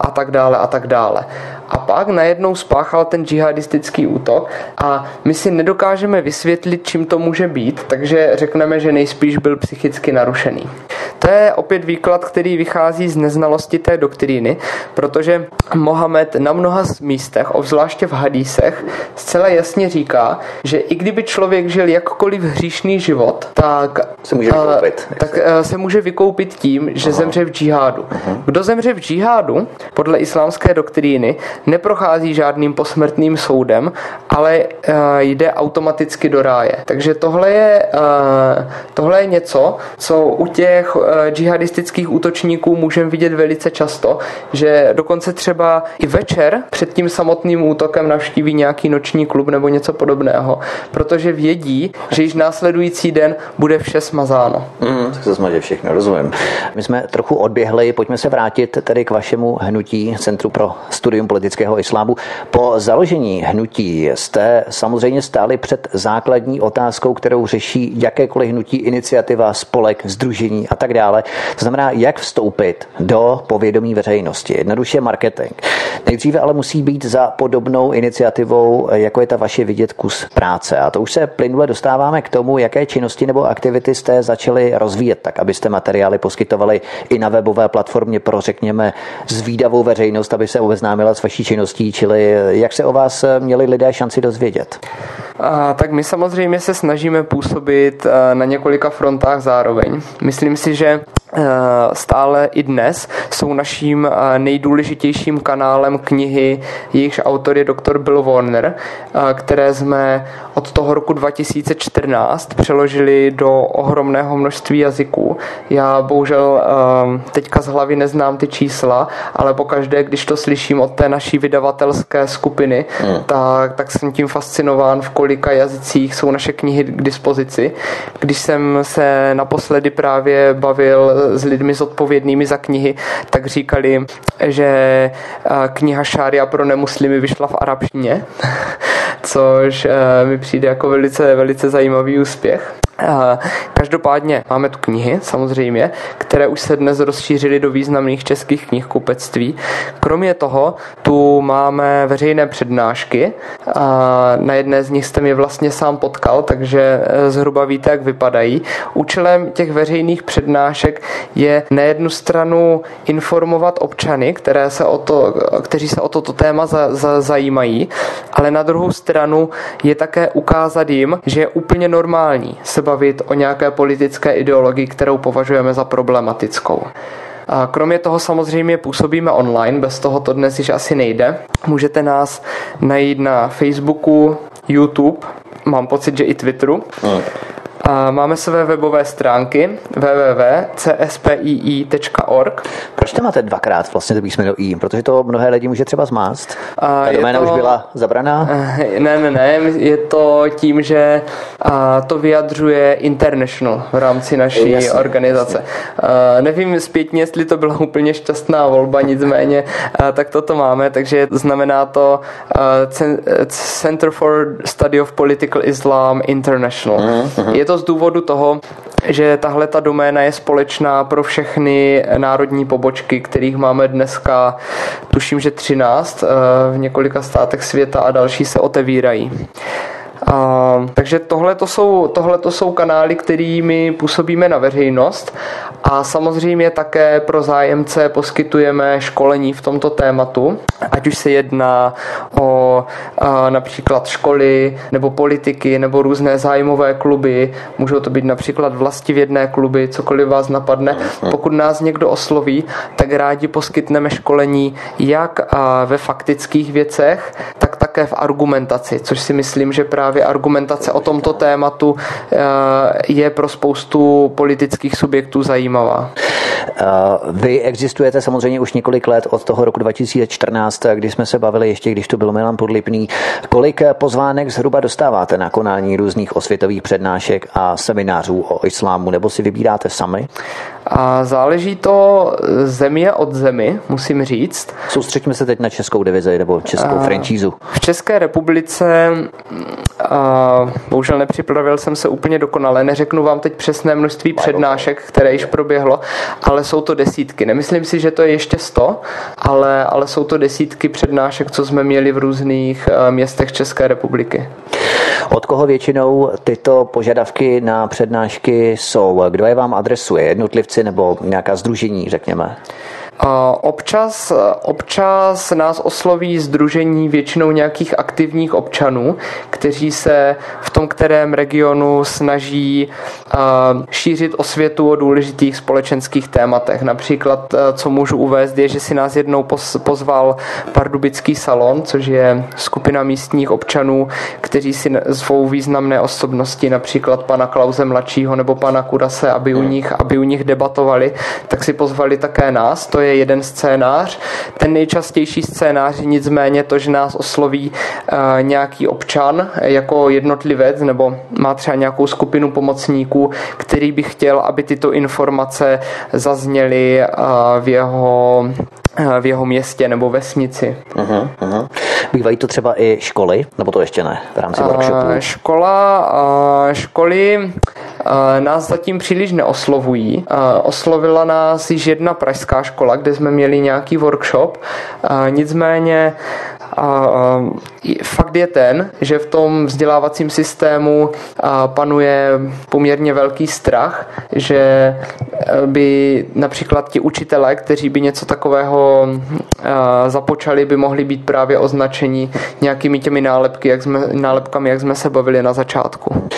a tak dále a tak dále. A pak najednou spáchal ten džihadistický útok a my si nedokážeme vysvětlit, čím to může být, takže řekneme, že nejspíš byl psychicky narušený. To je opět výklad, který vychází z neznalosti té doktríny, protože Mohamed na mnoha místech, obzvláště v hadísech, zcela jasně říká, že i kdyby člověk žil jakkoliv hříšný život, tak se může vykoupit, tak se může vykoupit tím, že Aha. zemře v džihádu. Aha. Kdo zemře v džihádu, podle islámské doktríny, neprochází žádným posmrtným soudem, ale uh, jde automaticky do ráje. Takže tohle je, uh, tohle je něco, co u těch uh, džihadistických útočníků můžeme vidět velice často, že dokonce třeba i večer před tím samotným útokem navštíví nějaký noční klub nebo něco podobného, protože vědí, že již následující den bude vše smazáno. Mm, se smaže všechno, rozumím. My jsme trochu odběhli, pojďme se vrátit tedy k vašemu hnutí Centru pro studium politické politického islámu. Po založení hnutí jste samozřejmě stáli před základní otázkou, kterou řeší jakékoliv hnutí, iniciativa, spolek, združení a tak dále. To znamená, jak vstoupit do povědomí veřejnosti. Jednoduše marketing. Nejdříve ale musí být za podobnou iniciativou, jako je ta vaše vidět kus práce. A to už se plynule dostáváme k tomu, jaké činnosti nebo aktivity jste začali rozvíjet, tak abyste materiály poskytovali i na webové platformě pro, řekněme, zvídavou veřejnost, aby se obeznámila s vaší činností činností, čili jak se o vás měli lidé šanci dozvědět? A, tak my samozřejmě se snažíme působit na několika frontách zároveň. Myslím si, že stále i dnes jsou naším nejdůležitějším kanálem knihy, jejichž autor je doktor Bill Warner, které jsme od toho roku 2014 přeložili do ohromného množství jazyků. Já bohužel teďka z hlavy neznám ty čísla, ale pokaždé, když to slyším od té naší vydavatelské skupiny, hmm. tak, tak jsem tím fascinován, v kolika jazycích jsou naše knihy k dispozici. Když jsem se naposledy právě bavil s lidmi zodpovědnými za knihy, tak říkali, že kniha Šária pro nemuslimy vyšla v arabštině, což mi přijde jako velice, velice zajímavý úspěch. Každopádně máme tu knihy, samozřejmě, které už se dnes rozšířily do významných českých knihkupectví. Kromě toho tu máme veřejné přednášky. Na jedné z nich jste mě vlastně sám potkal, takže zhruba víte, jak vypadají. Účelem těch veřejných přednášek je na jednu stranu informovat občany, které se o to, kteří se o toto téma za, za, zajímají, ale na druhou stranu je také ukázat jim, že je úplně normální se bavit o nějaké politické ideologii, kterou považujeme za problematickou. A kromě toho samozřejmě působíme online, bez toho to dnes již asi nejde. Můžete nás najít na Facebooku, YouTube, mám pocit, že i Twitteru. Hmm. A máme své webové stránky www.cspii.org. Proč to máte dvakrát vlastně to písmeno i? Protože to mnohé lidi může třeba zmást. A Ta doména to... už byla zabraná? Ne, ne, ne. Je to tím, že to vyjadřuje International v rámci naší jasně, organizace. Jasně. Nevím zpětně, jestli to byla úplně šťastná volba, nicméně tak toto máme, takže znamená to Center for Study of Political Islam International. Uh-huh. Je to z důvodu toho, že tahle ta doména je společná pro všechny národní pobočky, kterých máme dneska, tuším, že 13 eh, v několika státech světa a další se otevírají. A, takže tohle to jsou, tohleto jsou kanály, kterými působíme na veřejnost. A samozřejmě také pro zájemce poskytujeme školení v tomto tématu, ať už se jedná o a, například školy nebo politiky nebo různé zájmové kluby, můžou to být například vlastivědné kluby, cokoliv vás napadne. Pokud nás někdo osloví, tak rádi poskytneme školení jak ve faktických věcech, tak také v argumentaci, což si myslím, že právě argumentace o tomto tématu eh, je pro spoustu politických subjektů zajímavá. Eh, vy existujete samozřejmě už několik let od toho roku 2014, kdy jsme se bavili ještě, když to byl Milan Podlipný. Kolik pozvánek zhruba dostáváte na konání různých osvětových přednášek a seminářů o islámu, nebo si vybíráte sami? A záleží to země od zemi, musím říct. Soustřeďme se teď na českou divizi nebo českou franchízu. V České republice a bohužel nepřipravil jsem se úplně dokonale, neřeknu vám teď přesné množství přednášek, které již proběhlo, ale jsou to desítky. Nemyslím si, že to je ještě sto, ale, ale jsou to desítky přednášek, co jsme měli v různých městech České republiky. Od koho většinou tyto požadavky na přednášky jsou? Kdo je vám adresuje? Jednotlivci nebo nějaká združení, řekněme? Občas, občas nás osloví združení většinou nějakých aktivních občanů, kteří se v tom kterém regionu snaží šířit osvětu o důležitých společenských tématech. Například, co můžu uvést, je, že si nás jednou pozval Pardubický salon, což je skupina místních občanů, kteří si zvou významné osobnosti, například pana Klauze mladšího nebo pana Kurase, aby u nich, aby u nich debatovali, tak si pozvali také nás. To je je jeden scénář. Ten nejčastější scénář je nicméně to, že nás osloví uh, nějaký občan jako jednotlivec nebo má třeba nějakou skupinu pomocníků, který by chtěl, aby tyto informace zazněly uh, v jeho v jeho městě nebo vesnici. Uh-huh, uh-huh. Bývají to třeba i školy, nebo to ještě ne v rámci workshopu? Škola, školy nás zatím příliš neoslovují. Oslovila nás již jedna pražská škola, kde jsme měli nějaký workshop. Nicméně A fakt je ten, že v tom vzdělávacím systému panuje poměrně velký strach, že e, by například ti učitelé, kteří by něco takového započali, by mohli být právě označeni nějakými těmi nálepky, jak jsme, nálepkami, jak jsme se bavili na začátku.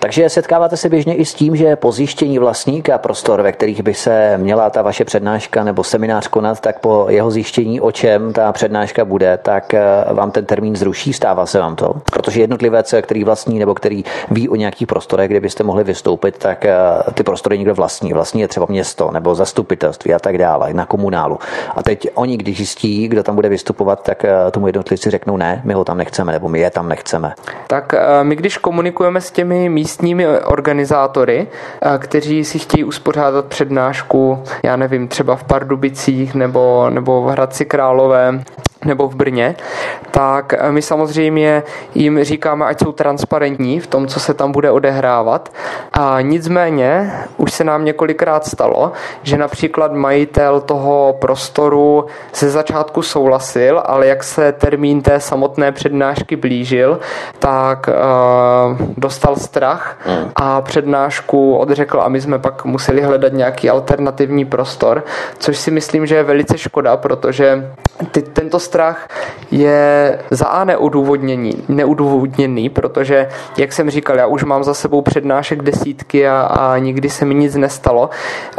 Takže setkáváte se běžně i s tím, že po zjištění vlastníka prostor, ve kterých by se měla ta vaše přednáška nebo seminář konat, tak po jeho zjištění, o čem ta přednáška bude, tak eh, vám ten termín zruší, stává se vám to. Protože jednotlivec, který vlastní nebo který ví o nějakých prostorech, kde byste mohli vystoupit, tak eh, ty prostory někdo vlastní. Vlastní je třeba město nebo zastupitelství a tak dále, na komunálu. A teď oni, když zjistí, kdo tam bude vystupovat, tak eh, tomu jednotlivci řeknou ne, my ho tam nechceme, nebo my je tam nechceme. Tak my, když komunikujeme s těmi místními organizátory, kteří si chtějí uspořádat přednášku, já nevím, třeba v Pardubicích nebo, nebo v Hradci Králové, nebo v Brně, tak my samozřejmě jim říkáme, ať jsou transparentní v tom, co se tam bude odehrávat. A nicméně už se nám několikrát stalo, že například majitel toho prostoru ze začátku souhlasil, ale jak se termín té samotné přednášky blížil, tak uh, dostal strach a přednášku odřekl a my jsme pak museli hledat nějaký alternativní prostor, což si myslím, že je velice škoda, protože ty, tento strach je za A neudůvodnění, neudůvodněný, protože, jak jsem říkal, já už mám za sebou přednášek desítky a, a nikdy se mi nic nestalo.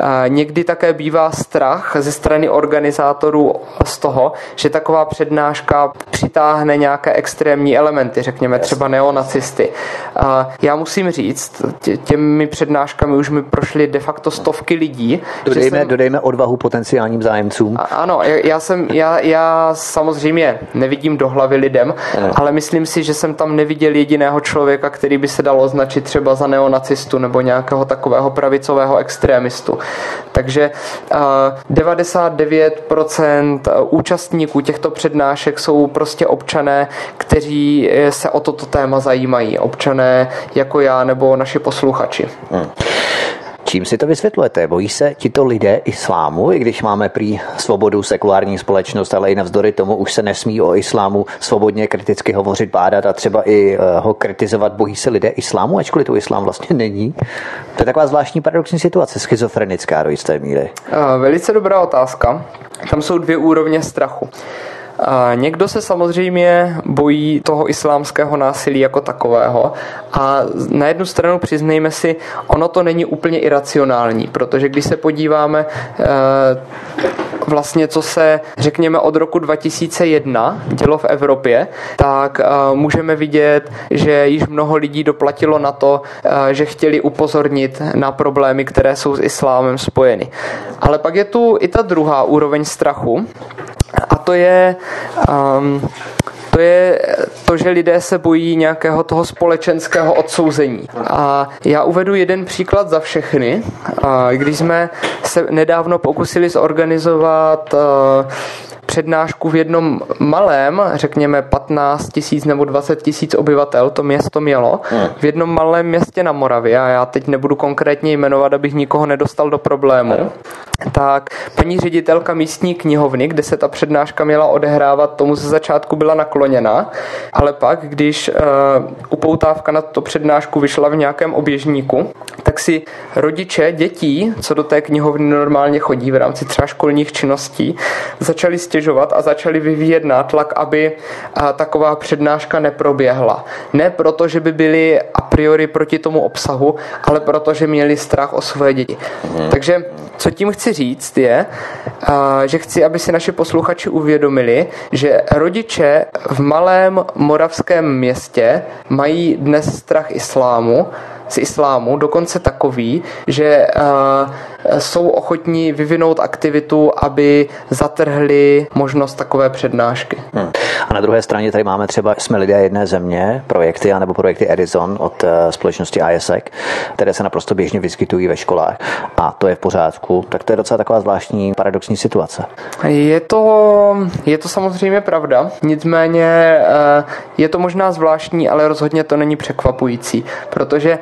A někdy také bývá strach ze strany organizátorů z toho, že taková přednáška přitáhne nějaké extrémní elementy, řekněme třeba neonacisty. A já musím říct, tě, těmi přednáškami už mi prošly de facto stovky lidí. Dodejme, jsem, dodejme odvahu potenciálním zájemcům. A, ano, já, já jsem, já, já samozřejmě nevidím do hlavy lidem, ne. ale myslím si, že jsem tam neviděl jediného člověka, který by se dal označit třeba za neonacistu nebo nějakého takového pravicového extrémistu. Takže uh, 99% účastníků těchto přednášek jsou prostě občané, kteří se o toto téma zajímají. Občané jako já nebo naši posluchači. Hmm. Čím si to vysvětlujete? Bojí se tito lidé islámu, i když máme prý svobodu, sekulární společnost, ale i navzdory tomu už se nesmí o islámu svobodně kriticky hovořit, bádat a třeba i eh, ho kritizovat. Bojí se lidé islámu, ačkoliv to islám vlastně není? To je taková zvláštní paradoxní situace, schizofrenická do jisté míry. Eh, velice dobrá otázka. Tam jsou dvě úrovně strachu. A někdo se samozřejmě bojí toho islámského násilí jako takového a na jednu stranu přiznejme si, ono to není úplně iracionální, protože když se podíváme eh, vlastně, co se, řekněme, od roku 2001 dělo v Evropě, tak uh, můžeme vidět, že již mnoho lidí doplatilo na to, uh, že chtěli upozornit na problémy, které jsou s islámem spojeny. Ale pak je tu i ta druhá úroveň strachu, a to je um, to je to, že lidé se bojí nějakého toho společenského odsouzení. A já uvedu jeden příklad za všechny. Když jsme se nedávno pokusili zorganizovat uh, přednášku v jednom malém, řekněme 15 tisíc nebo 20 tisíc obyvatel, to město mělo, v jednom malém městě na Moravě, a já teď nebudu konkrétně jmenovat, abych nikoho nedostal do problému, tak paní ředitelka místní knihovny, kde se ta přednáška měla odehrávat, tomu ze začátku byla nakloněna, ale pak, když uh, upoutávka na to přednášku vyšla v nějakém oběžníku, tak si rodiče dětí, co do té knihovny normálně chodí v rámci třeba školních činností, začali stěžovat a začali vyvíjet nátlak, aby uh, taková přednáška neproběhla. Ne proto, že by byli a priori proti tomu obsahu, ale proto, že měli strach o svoje děti. Mhm. Takže co tím chci říct je, že chci, aby si naši posluchači uvědomili, že rodiče v malém moravském městě mají dnes strach islámu, z islámu, dokonce takový, že jsou ochotní vyvinout aktivitu, aby zatrhli možnost takové přednášky. Hmm. A na druhé straně tady máme třeba Jsme lidé jedné země, projekty, anebo projekty Edison od uh, společnosti ISEC, které se naprosto běžně vyskytují ve školách. A to je v pořádku. Tak to je docela taková zvláštní paradoxní situace. Je to, je to samozřejmě pravda. Nicméně uh, je to možná zvláštní, ale rozhodně to není překvapující, protože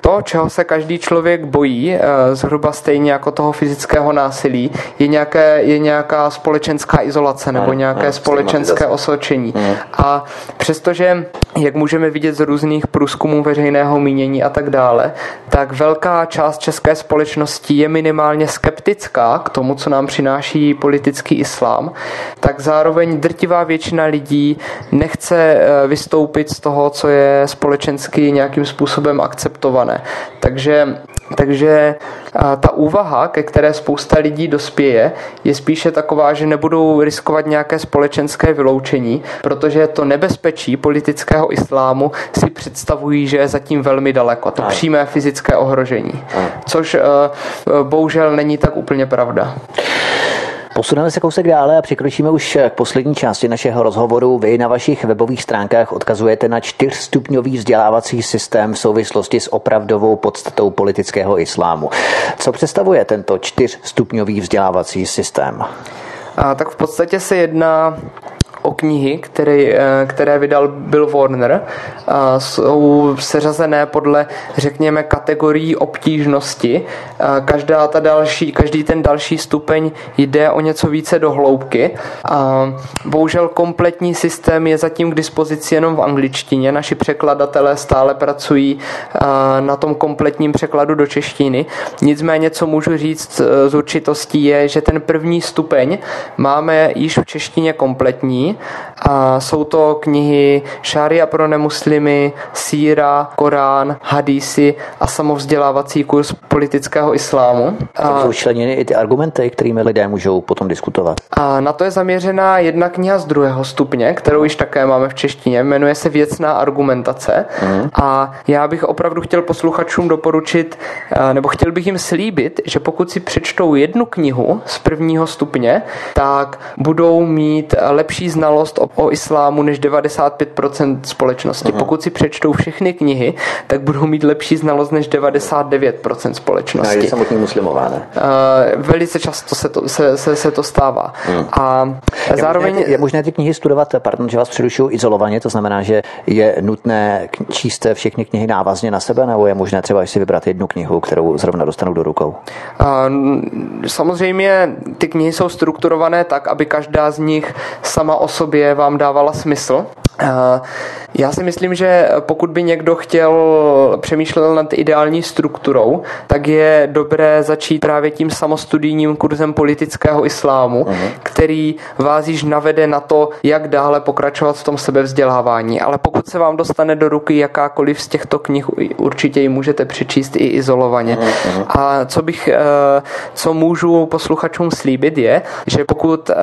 to, čeho se každý člověk bojí, uh, zhruba stejně jako toho fyzického násilí, je, nějaké, je nějaká společenská izolace nebo nějaké společenské osočení. A přestože, jak můžeme vidět z různých průzkumů veřejného mínění a tak dále, tak velká část české společnosti je minimálně skeptická k tomu, co nám přináší politický islám, tak zároveň drtivá většina lidí nechce eh, vystoupit z toho, co je společensky nějakým způsobem akceptované. Takže takže ta úvaha, ke které spousta lidí dospěje, je spíše taková, že nebudou riskovat nějaké společenské vyloučení, protože to nebezpečí politického islámu si představují, že je zatím velmi daleko. To přímé fyzické ohrožení. Což eh, bohužel není tak úplně pravda. Posuneme se kousek dále a překročíme už k poslední části našeho rozhovoru. Vy na vašich webových stránkách odkazujete na čtyřstupňový vzdělávací systém v souvislosti s opravdovou podstatou politického islámu. Co představuje tento čtyřstupňový vzdělávací systém? A, tak v podstatě se jedná o knihy, které, eh, které vydal Bill Warner. Jsou seřazené podle, řekněme, kategorií obtížnosti. Každá ta další, každý ten další stupeň jde o něco více do hloubky. Bohužel kompletní systém je zatím k dispozici jenom v angličtině. Naši překladatelé stále pracují na tom kompletním překladu do češtiny. Nicméně, co můžu říct z určitostí, je, že ten první stupeň máme již v češtině kompletní a jsou to knihy Šária pro nemuslimy, Síra, Korán, Hadísy a samovzdělávací kurz politického islámu. A jsou členěny i ty argumenty, kterými lidé můžou potom diskutovat. A na to je zaměřená jedna kniha z druhého stupně, kterou již také máme v češtině, jmenuje se Věcná argumentace. Mm. A já bych opravdu chtěl posluchačům doporučit, nebo chtěl bych jim slíbit, že pokud si přečtou jednu knihu z prvního stupně, tak budou mít lepší znalost o, o islámu než 95% společnosti. Uh-huh. Pokud si přečtou všechny knihy, tak budou mít lepší znalost než 99% společnosti. No, samotní muslimové, ne? Uh, velice často se to, se, se, se to stává. Hmm. A je zároveň... Možné ty, je možné ty knihy studovat, pardon, že vás přerušuju, izolovaně, to znamená, že je nutné číst všechny knihy návazně na sebe, nebo je možné třeba si vybrat jednu knihu, kterou zrovna dostanu do rukou? Uh, samozřejmě ty knihy jsou strukturované tak, aby každá z nich sama o sobě vám dávala smysl. Já si myslím, že pokud by někdo chtěl přemýšlel nad ideální strukturou, tak je dobré začít právě tím samostudijním kurzem politického islámu, uh-huh. který vás již navede na to, jak dále pokračovat v tom sebevzdělávání. Ale pokud se vám dostane do ruky jakákoliv z těchto knih, určitě ji můžete přečíst i izolovaně. Uh-huh. A co bych, eh, co můžu posluchačům slíbit je, že pokud eh,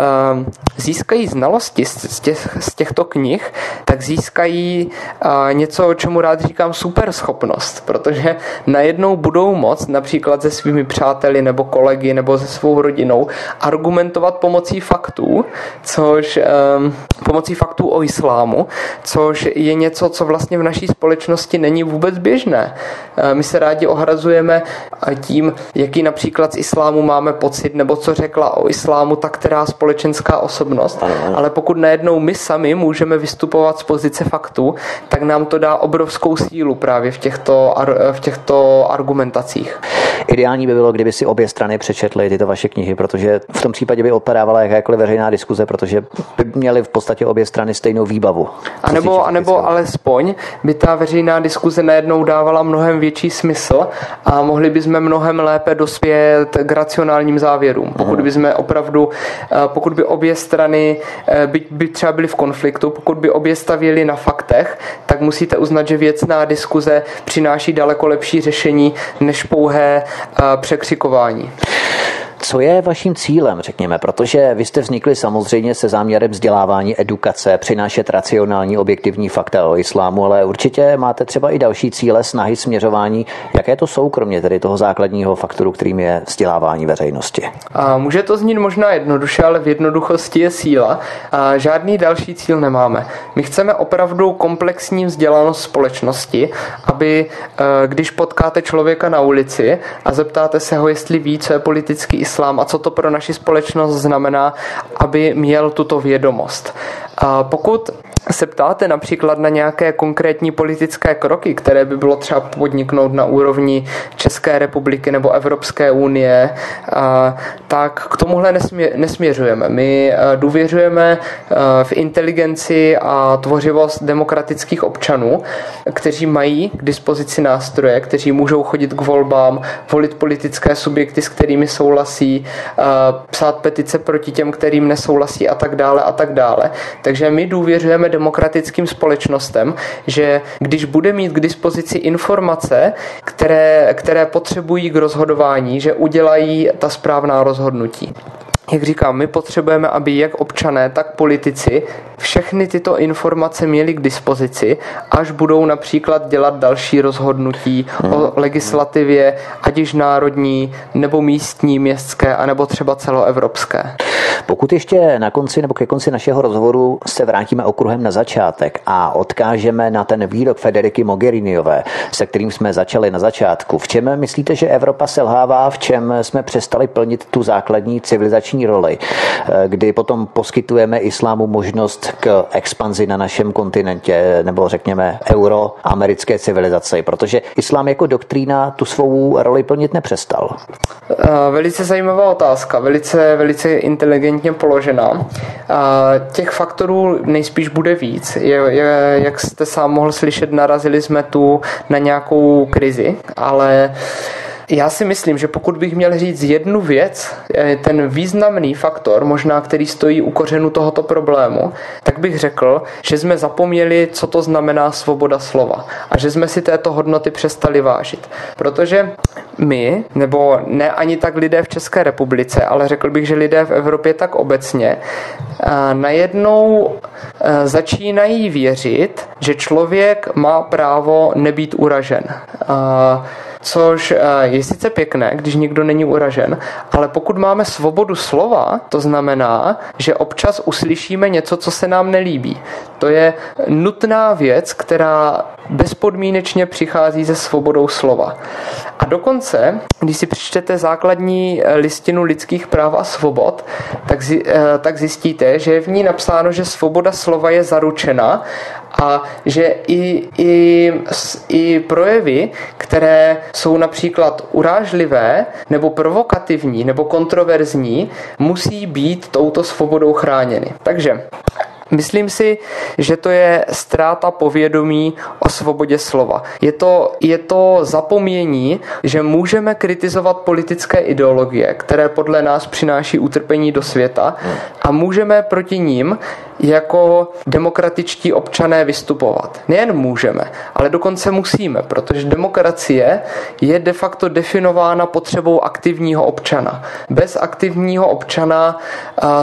získají znalosti z, těch, z těchto knih, tak získají něco, čemu rád říkám super schopnost, protože najednou budou moct například se svými přáteli nebo kolegy nebo se svou rodinou argumentovat pomocí faktů, což pomocí faktů o islámu, což je něco, co vlastně v naší společnosti není vůbec běžné. My se rádi ohrazujeme tím, jaký například z islámu máme pocit, nebo co řekla o islámu ta která společenská osobnost. Ale pokud najednou my sami můžeme vystupovat z pozice faktů, tak nám to dá obrovskou sílu právě v těchto, v těchto argumentacích. Ideální by bylo, kdyby si obě strany přečetly tyto vaše knihy, protože v tom případě by odpadávala jakákoliv veřejná diskuze, protože by měly v podstatě obě strany stejnou výbavu. A nebo, a nebo alespoň by ta veřejná diskuze najednou dávala mnohem větší smysl a mohli bychom mnohem lépe dospět k racionálním závěrům. Pokud bychom opravdu, eh, pokud by obě strany eh, by, by třeba byly v konfliktu, pokud by obě stavěly na faktech, tak musíte uznat, že věcná diskuze přináší daleko lepší řešení než pouhé eh, překřikování. Co je vaším cílem, řekněme, protože vy jste vznikli samozřejmě se záměrem vzdělávání, edukace, přinášet racionální, objektivní fakta o islámu, ale určitě máte třeba i další cíle, snahy, směřování. Jaké to jsou, kromě tedy toho základního faktoru, kterým je vzdělávání veřejnosti? A může to znít možná jednoduše, ale v jednoduchosti je síla. A žádný další cíl nemáme. My chceme opravdu komplexní vzdělanost společnosti, aby eh, když potkáte člověka na ulici a zeptáte se ho, jestli ví, co je politický islám a co to pro naši společnost znamená, aby měl tuto vědomost. A pokud se ptáte například na nějaké konkrétní politické kroky, které by bylo třeba podniknout na úrovni České republiky nebo Evropské unie, tak k tomuhle nesmě, nesměřujeme. My důvěřujeme v inteligenci a tvořivost demokratických občanů, kteří mají k dispozici nástroje, kteří můžou chodit k volbám, volit politické subjekty, s kterými souhlasí, psát petice proti těm, kterým nesouhlasí a tak dále a tak dále. Takže my důvěřujeme demokratickým společnostem, že když bude mít k dispozici informace, které, které potřebují k rozhodování, že udělají ta správná rozhodnutí jak říkám, my potřebujeme, aby jak občané, tak politici všechny tyto informace měli k dispozici, až budou například dělat další rozhodnutí hmm. o legislativě, ať již národní, nebo místní, městské, anebo třeba celoevropské. Pokud ještě na konci nebo ke konci našeho rozhovoru se vrátíme okruhem na začátek a odkážeme na ten výrok Federiky Mogheriniové, se kterým jsme začali na začátku, v čem myslíte, že Evropa selhává, v čem jsme přestali plnit tu základní civilizační roli, kdy potom poskytujeme islámu možnost k expanzi na našem kontinentě, nebo řekněme euroamerické civilizaci, protože islám jako doktrína tu svou roli plnit nepřestal. Velice zajímavá otázka, velice, velice inteligentně položená. Těch faktorů nejspíš bude víc. Je, je, jak jste sám mohl slyšet, narazili jsme tu na nějakou krizi, ale já si myslím, že pokud bych měl říct jednu věc, eh, ten významný faktor, možná který stojí u kořenu tohoto problému, tak bych řekl, že jsme zapomněli, co to znamená svoboda slova a že jsme si této hodnoty přestali vážit. Protože my, nebo ne ani tak lidé v České republice, ale řekl bych, že lidé v Evropě tak obecně, eh, najednou eh, začínají věřit, že člověk má právo nebýt uražen což eh, je sice pěkné, když nikdo není uražen, ale pokud máme svobodu slova, to znamená, že občas uslyšíme něco, co se nám nelíbí. To je nutná věc, která bezpodmínečně přichází se svobodou slova. A dokonce, když si přečtete základní eh, listinu lidských práv a svobod, tak, eh, tak zjistíte, že je v ní napsáno, že svoboda slova je zaručena a že i, i, i projevy, které jsou například urážlivé nebo provokativní nebo kontroverzní, musí být touto svobodou chráněny. Takže Myslím si, že to je ztráta povědomí o svobodě slova. Je to, je to zapomnění, že můžeme kritizovat politické ideologie, které podle nás přináší utrpení do světa a můžeme proti ním jako demokratičtí občané vystupovat. Nejen můžeme, ale dokonce musíme, protože demokracie je de facto definována potřebou aktivního občana. Bez aktivního občana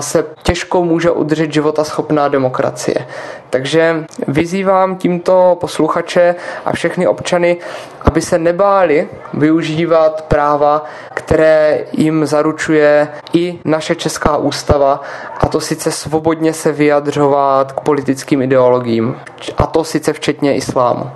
se těžko může udržet života schopná demokracie. Takže vyzývám tímto posluchače a všechny občany, aby se nebáli využívat práva, které jim zaručuje i naše česká ústava, a to sice svobodně se vyjadřovat k politickým ideologiím, a to sice včetně islámu.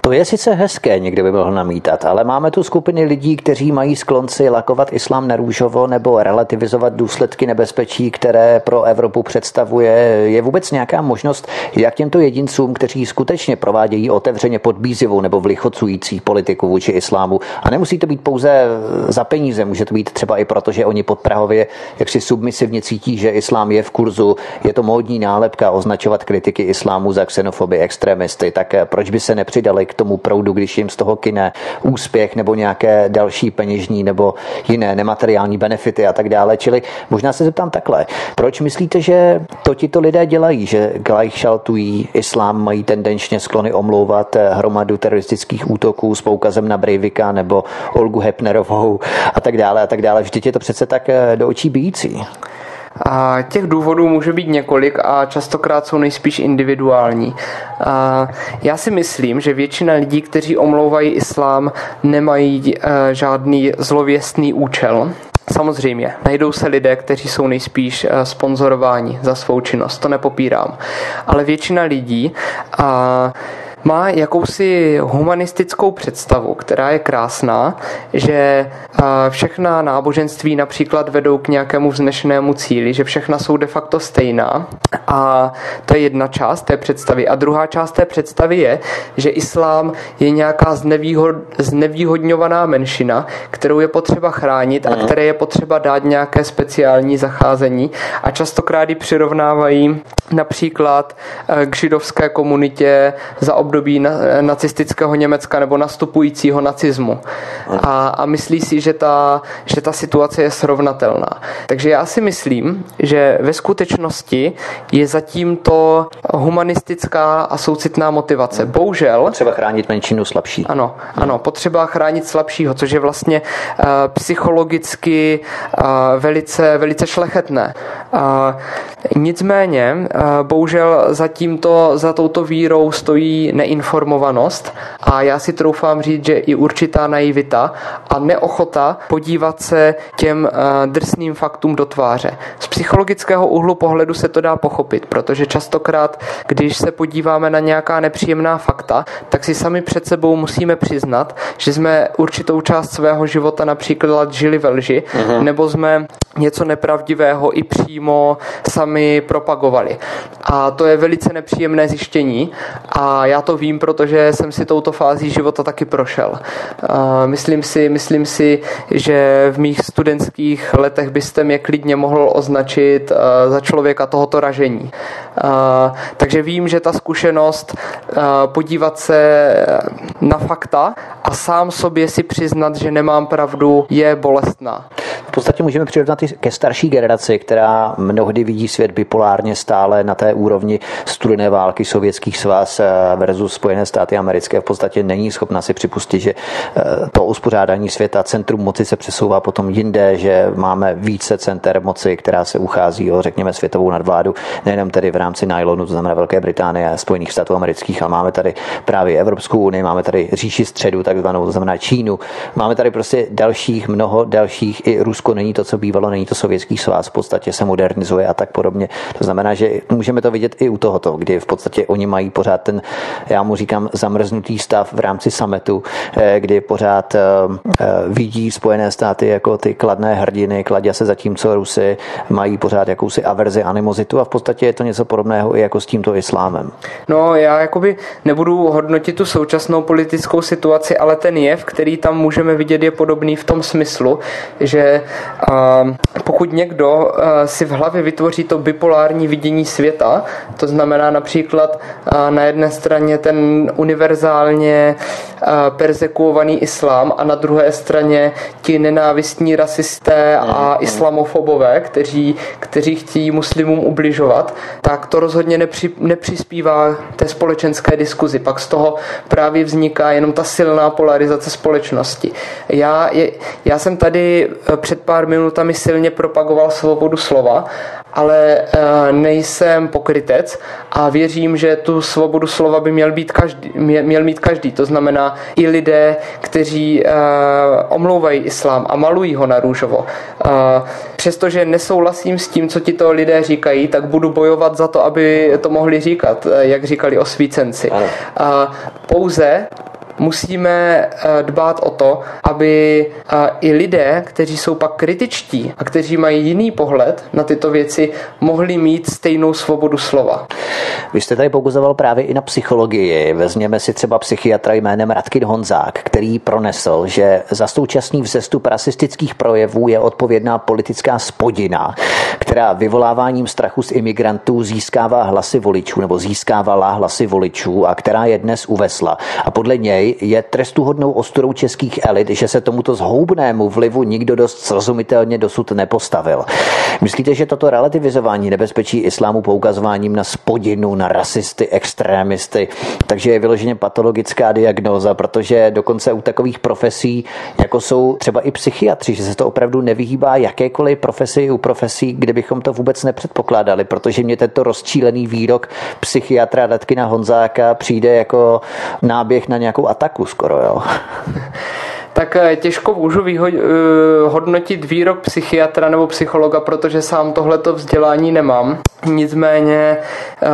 To je sice hezké, někdo by mohl namítat, ale máme tu skupiny lidí, kteří mají sklonci lakovat islám na růžovo nebo relativizovat důsledky nebezpečí, které pro Evropu představuje. Je vůbec nějaká možnost, jak těmto jedincům, kteří skutečně provádějí otevřeně podbízivou nebo vlichocující politiku vůči islámu, a nemusí to být pouze za peníze, může to být třeba i proto, že oni podprahově jaksi submisivně cítí, že islám je v kurzu, je to módní nálepka označovat kritiky islámu za xenofoby, extremisty, tak proč by se nepřidali k tomu proudu, když jim z toho kine úspěch nebo nějaké další peněžní nebo jiné nemateriální benefity a tak dále. Čili možná se zeptám takhle. Proč myslíte, že to tito lidé dělají, že gleichschaltují islám, mají tendenčně sklony omlouvat hromadu teroristických útoků s poukazem na Breivika nebo Olgu Hepnerovou a tak dále a tak dále. Vždyť je to přece tak eh, do očí bíjící. A těch důvodů může být několik a častokrát jsou nejspíš individuální. A já si myslím, že většina lidí, kteří omlouvají islám, nemají e, žádný zlověstný účel. Samozřejmě, najdou se lidé, kteří jsou nejspíš e, sponzorováni za svou činnost, to nepopírám. Ale většina lidí a má jakousi humanistickou představu, která je krásná, že všechna náboženství například vedou k nějakému vznešenému cíli, že všechna jsou de facto stejná a to je jedna část té představy. A druhá část té představy je, že islám je nějaká znevýhod, znevýhodňovaná menšina, kterou je potřeba chránit a mhm. které je potřeba dát nějaké speciální zacházení a častokrát ji přirovnávají například eh, k židovské komunitě za období nacistického Německa nebo nastupujícího nacismu. A, a myslí si, že ta, že ta situace je srovnatelná. Takže já si myslím, že ve skutečnosti je zatím to humanistická a soucitná motivace. Bohužel. Potřeba chránit menšinu slabší. Ano, ano, potřeba chránit slabšího, což je vlastně uh, psychologicky uh, velice, velice šlechetné. Uh, nicméně, uh, bohužel za, tímto, za touto vírou stojí neinformovanost a já si troufám říct, že i určitá naivita a neochota podívat se těm uh, drsným faktům do tváře. Z psychologického úhlu pohledu se to dá pochopit, protože častokrát, když se podíváme na nějaká nepříjemná fakta, tak si sami před sebou musíme přiznat, že jsme určitou část svého života například žili ve lži, uh-huh. nebo jsme něco nepravdivého i přímo sami propagovali. A to je velice nepříjemné zjištění a já to vím, protože jsem si touto fází života taky prošel. Myslím si, myslím si, že v mých studentských letech byste mě klidně mohl označit za člověka tohoto ražení. Takže vím, že ta zkušenost podívat se na fakta a sám sobě si přiznat, že nemám pravdu, je bolestná. V podstatě můžeme přirovnat i ke starší generaci, která mnohdy vidí svět bipolárně stále na té úrovni studené války sovětských svaz eh, versus Spojené státy americké. V podstatě není schopna si připustit, že eh, to uspořádání světa, centrum moci se přesouvá potom jinde, že máme více center moci, která se uchází o, řekněme, světovou nadvládu, nejenom tedy v rámci nylonu, to znamená Velké Británie a Spojených států amerických, ale máme tady právě Evropskou unii, máme tady říši středu, takzvanou, to znamená Čínu, máme tady prostě dalších, mnoho dalších, i Rusko není to, co bývalo, není to sovětský svaz, v podstatě se modernizuje a tak podobně. To znamená, že můžeme to vidět i u tohoto, kdy v podstatě oni mají pořád ten, já mu říkám, zamrznutý stav v rámci sametu, eh, kdy pořád eh, eh, vidí Spojené státy jako ty kladné hrdiny, kladě se zatímco Rusy mají pořád jakousi averzi, animozitu a v podstatě je to něco podobného i jako s tímto islámem. No já jakoby nebudu hodnotit tu současnou politickou situaci, ale ten jev, který tam můžeme vidět, je podobný v tom smyslu, že pokud někdo si v hlavě vytvoří to bipolární vidění světa, to znamená například na jedné straně ten univerzálně persekuovaný islám a na druhé straně ti nenávistní rasisté a mhm. islamofobové, kteří, kteří chtějí muslimům ubližovat, tak to rozhodně nepři, nepřispívá té společenské diskuzi. Pak z toho právě vzniká jenom ta silná polarizace společnosti. Já, já jsem tady e, před pár minutami silně propagoval svobodu slova ale uh, nejsem pokrytec a věřím, že tu svobodu slova by měl, být každý, měl mít každý. To znamená i lidé, kteří uh, omlouvají islám a malují ho na růžovo. Uh, přestože nesouhlasím s tím, co ti to lidé říkají, tak budu bojovat za to, aby to mohli říkat, jak říkali osvícenci. Pouze musíme eh, dbát o to, aby eh, i lidé, kteří jsou pak kritičtí a kteří mají jiný pohled na tyto věci, mohli mít stejnou svobodu slova. Vy jste tady poukazoval právě i na psychologii. Vezměme si třeba psychiatra jménem Radkin Honzák, který pronesl, že za současný vzestup rasistických projevů je odpovědná politická spodina, která vyvoláváním strachu z imigrantů získává hlasy voličů nebo získávala hlasy voličů a která je dnes uvesla. A podle něj je trestuhodnou ostudou českých elit, že se tomuto zhoubnému vlivu nikdo dost srozumitelně dosud nepostavil. Myslíte, že toto relativizování nebezpečí islámu poukazováním na spodinu, na rasisty, extrémisty, takže je vyloženě patologická diagnóza, protože dokonce u takových profesí, jako jsou třeba i psychiatři, že se to opravdu nevyhýbá jakékoliv profesi u profesí, kde bychom to vůbec nepředpokládali, protože mě tento rozčílený výrok psychiatra Radkina Honzáka přijde jako náběh na nějakou ataku skoro, jo. tak eh, těžko můžu vyho- eh, hodnotit výrok psychiatra nebo psychologa, protože sám tohleto vzdělání nemám. Nicméně eh,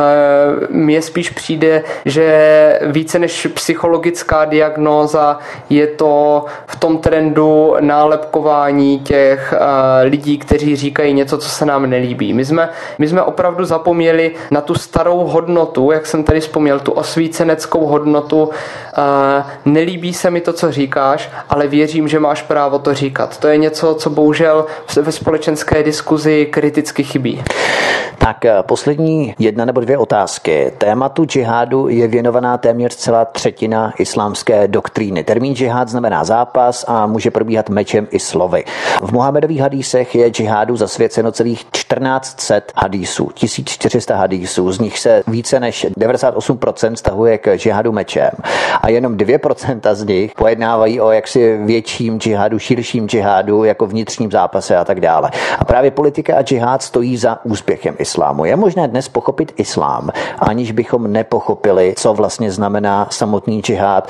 mně spíš přijde, že více než psychologická diagnóza je to v tom trendu nálepkování těch lidí, kteří říkají něco, co se nám nelíbí. My jsme, my jsme opravdu zapomněli na tu starou hodnotu, jak jsem tady vzpomněl, tu osvíceneckou hodnotu. Nelíbí se mi to, co říkáš, ale věřím, že máš právo to říkat. To je něco, co bohužel ve společenské diskuzi kriticky chybí. Tak eh, poslední jedna nebo dvě otázky. Tématu džihádu je věnovaná téměř celá třetina islámské doktríny. Termín džihád znamená zápas a může probíhat mečem i slovy. V Mohamedových hadísech je džihádu zasvěceno celých 1400 hadísů, 1400 hadísů, z nich se více než 98% stahuje k džihádu mečem a jenom 2% z nich pojednávají o jaksi větším džihádu, širším džihádu, jako vnitřním zápase a tak dále. A právě politika a džihád stojí za úspěchem islámu. Je možné dnes pochopit islám, aniž bychom nepochopili, co vlastně znamená samotný džihád,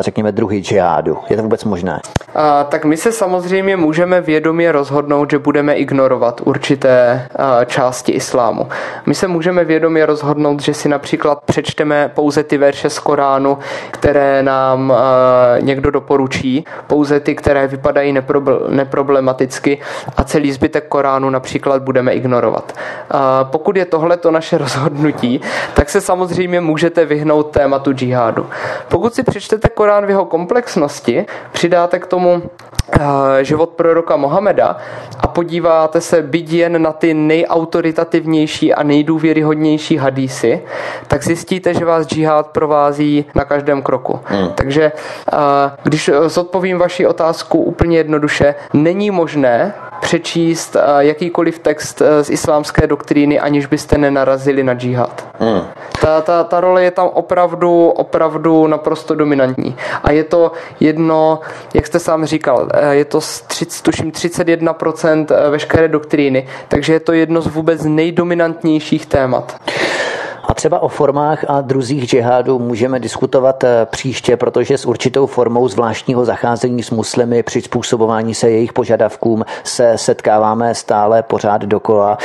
řekněme druhý džihádu. Je to vůbec možné? A, tak my se samozřejmě můžeme vědomě rozhodnout, že budeme ignorovat určité a, části islámu. My se můžeme vědomě rozhodnout, že si například přečteme pouze ty verše z Koránu, které nám a, někdo doporučí, pouze ty, které vypadají neproblematicky a celý zbytek Koránu například budeme ignorovat. Pokud je tohle to naše rozhodnutí, tak se samozřejmě můžete vyhnout tématu džihádu. Pokud si přečtete Korán v jeho komplexnosti, přidáte k tomu Eh, život proroka Mohameda a podíváte se byť jen na ty nejautoritativnější a nejdůvěryhodnější hadísy, tak zjistíte, že vás džihad provází na každém kroku. Hmm. Takže eh, když zodpovím vaši otázku úplně jednoduše, není možné přečíst eh, jakýkoliv text z islámské doktríny, aniž byste nenarazili na džihad. Hmm. Ta, ta, ta role je tam opravdu, opravdu naprosto dominantní. A je to jedno, jak jste sám říkal, Eh, je to tuším 31% eh, veškeré doktríny, takže je to jedno z vůbec nejdominantnějších témat. A třeba o formách a druzích džihádu můžeme diskutovat eh, příště, protože s určitou formou zvláštního zacházení s muslimy, přizpůsobování se jejich požadavkům se setkáváme stále pořád dokola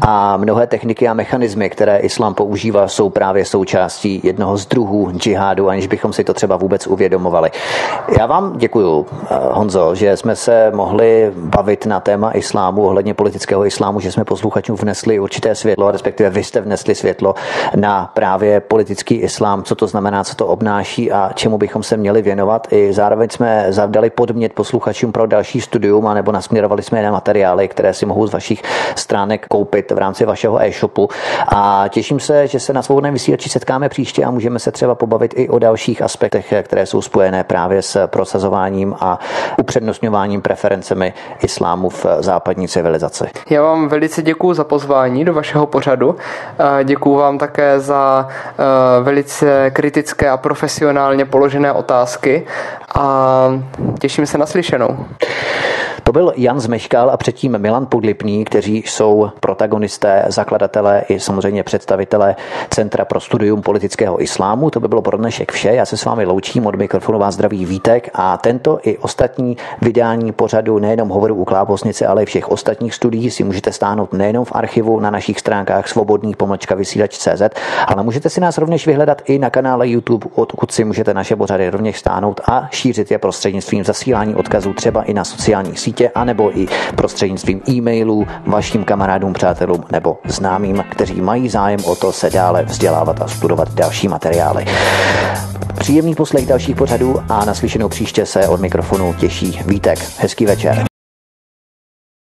a mnohé techniky a mechanismy, které islám používá, jsou právě součástí jednoho z druhů džihádu, aniž bychom si to třeba vůbec uvědomovali. Já vám děkuji, eh, Honzo, že jsme se mohli bavit na téma islámu, ohledně politického islámu, že jsme posluchačům vnesli určité světlo, respektive vy jste vnesli světlo na právě politický islám, co to znamená, co to obnáší a čemu bychom se měli věnovat. I zároveň jsme zavdali podmět posluchačům pro další studium, anebo nasměrovali jsme je na materiály, které si mohou z vašich stránek koupit v rámci vašeho e-shopu. A těším se, že se na svobodném vysílači setkáme příště a můžeme se třeba pobavit i o dalších aspektech, které jsou spojené právě s prosazováním a upřednostňováním preferencemi islámu v západní civilizaci. Já vám velice děkuji za pozvání do vašeho pořadu. Děkuji vám tak také za uh, velice kritické a profesionálně položené otázky a těším se na slyšenou. To byl Jan Zmeškal a předtím Milan Podlipný, kteří jsou protagonisté, zakladatelé i samozřejmě představitelé Centra pro studium politického islámu. To by bylo pro dnešek vše. Já se s vámi loučím od mikrofonu vás zdraví Vítek a tento i ostatní vydání pořadu nejenom hovoru u Klábosnice, ale i všech ostatních studií si můžete stáhnout nejenom v archivu na našich stránkách svobodný pomlčka vysílač.cz, ale můžete si nás rovněž vyhledat i na kanále YouTube, odkud si můžete naše pořady rovněž stáhnout a šířit je prostřednictvím zasílání odkazů třeba i na sociálních sítě, anebo i prostřednictvím e-mailů vašim kamarádům, přátelům nebo známým, kteří mají zájem o to se dále vzdělávat a studovat další materiály. Příjemný poslech dalších pořadů a naslyšenou příště se od mikrofonu těší Vítek. Hezký večer.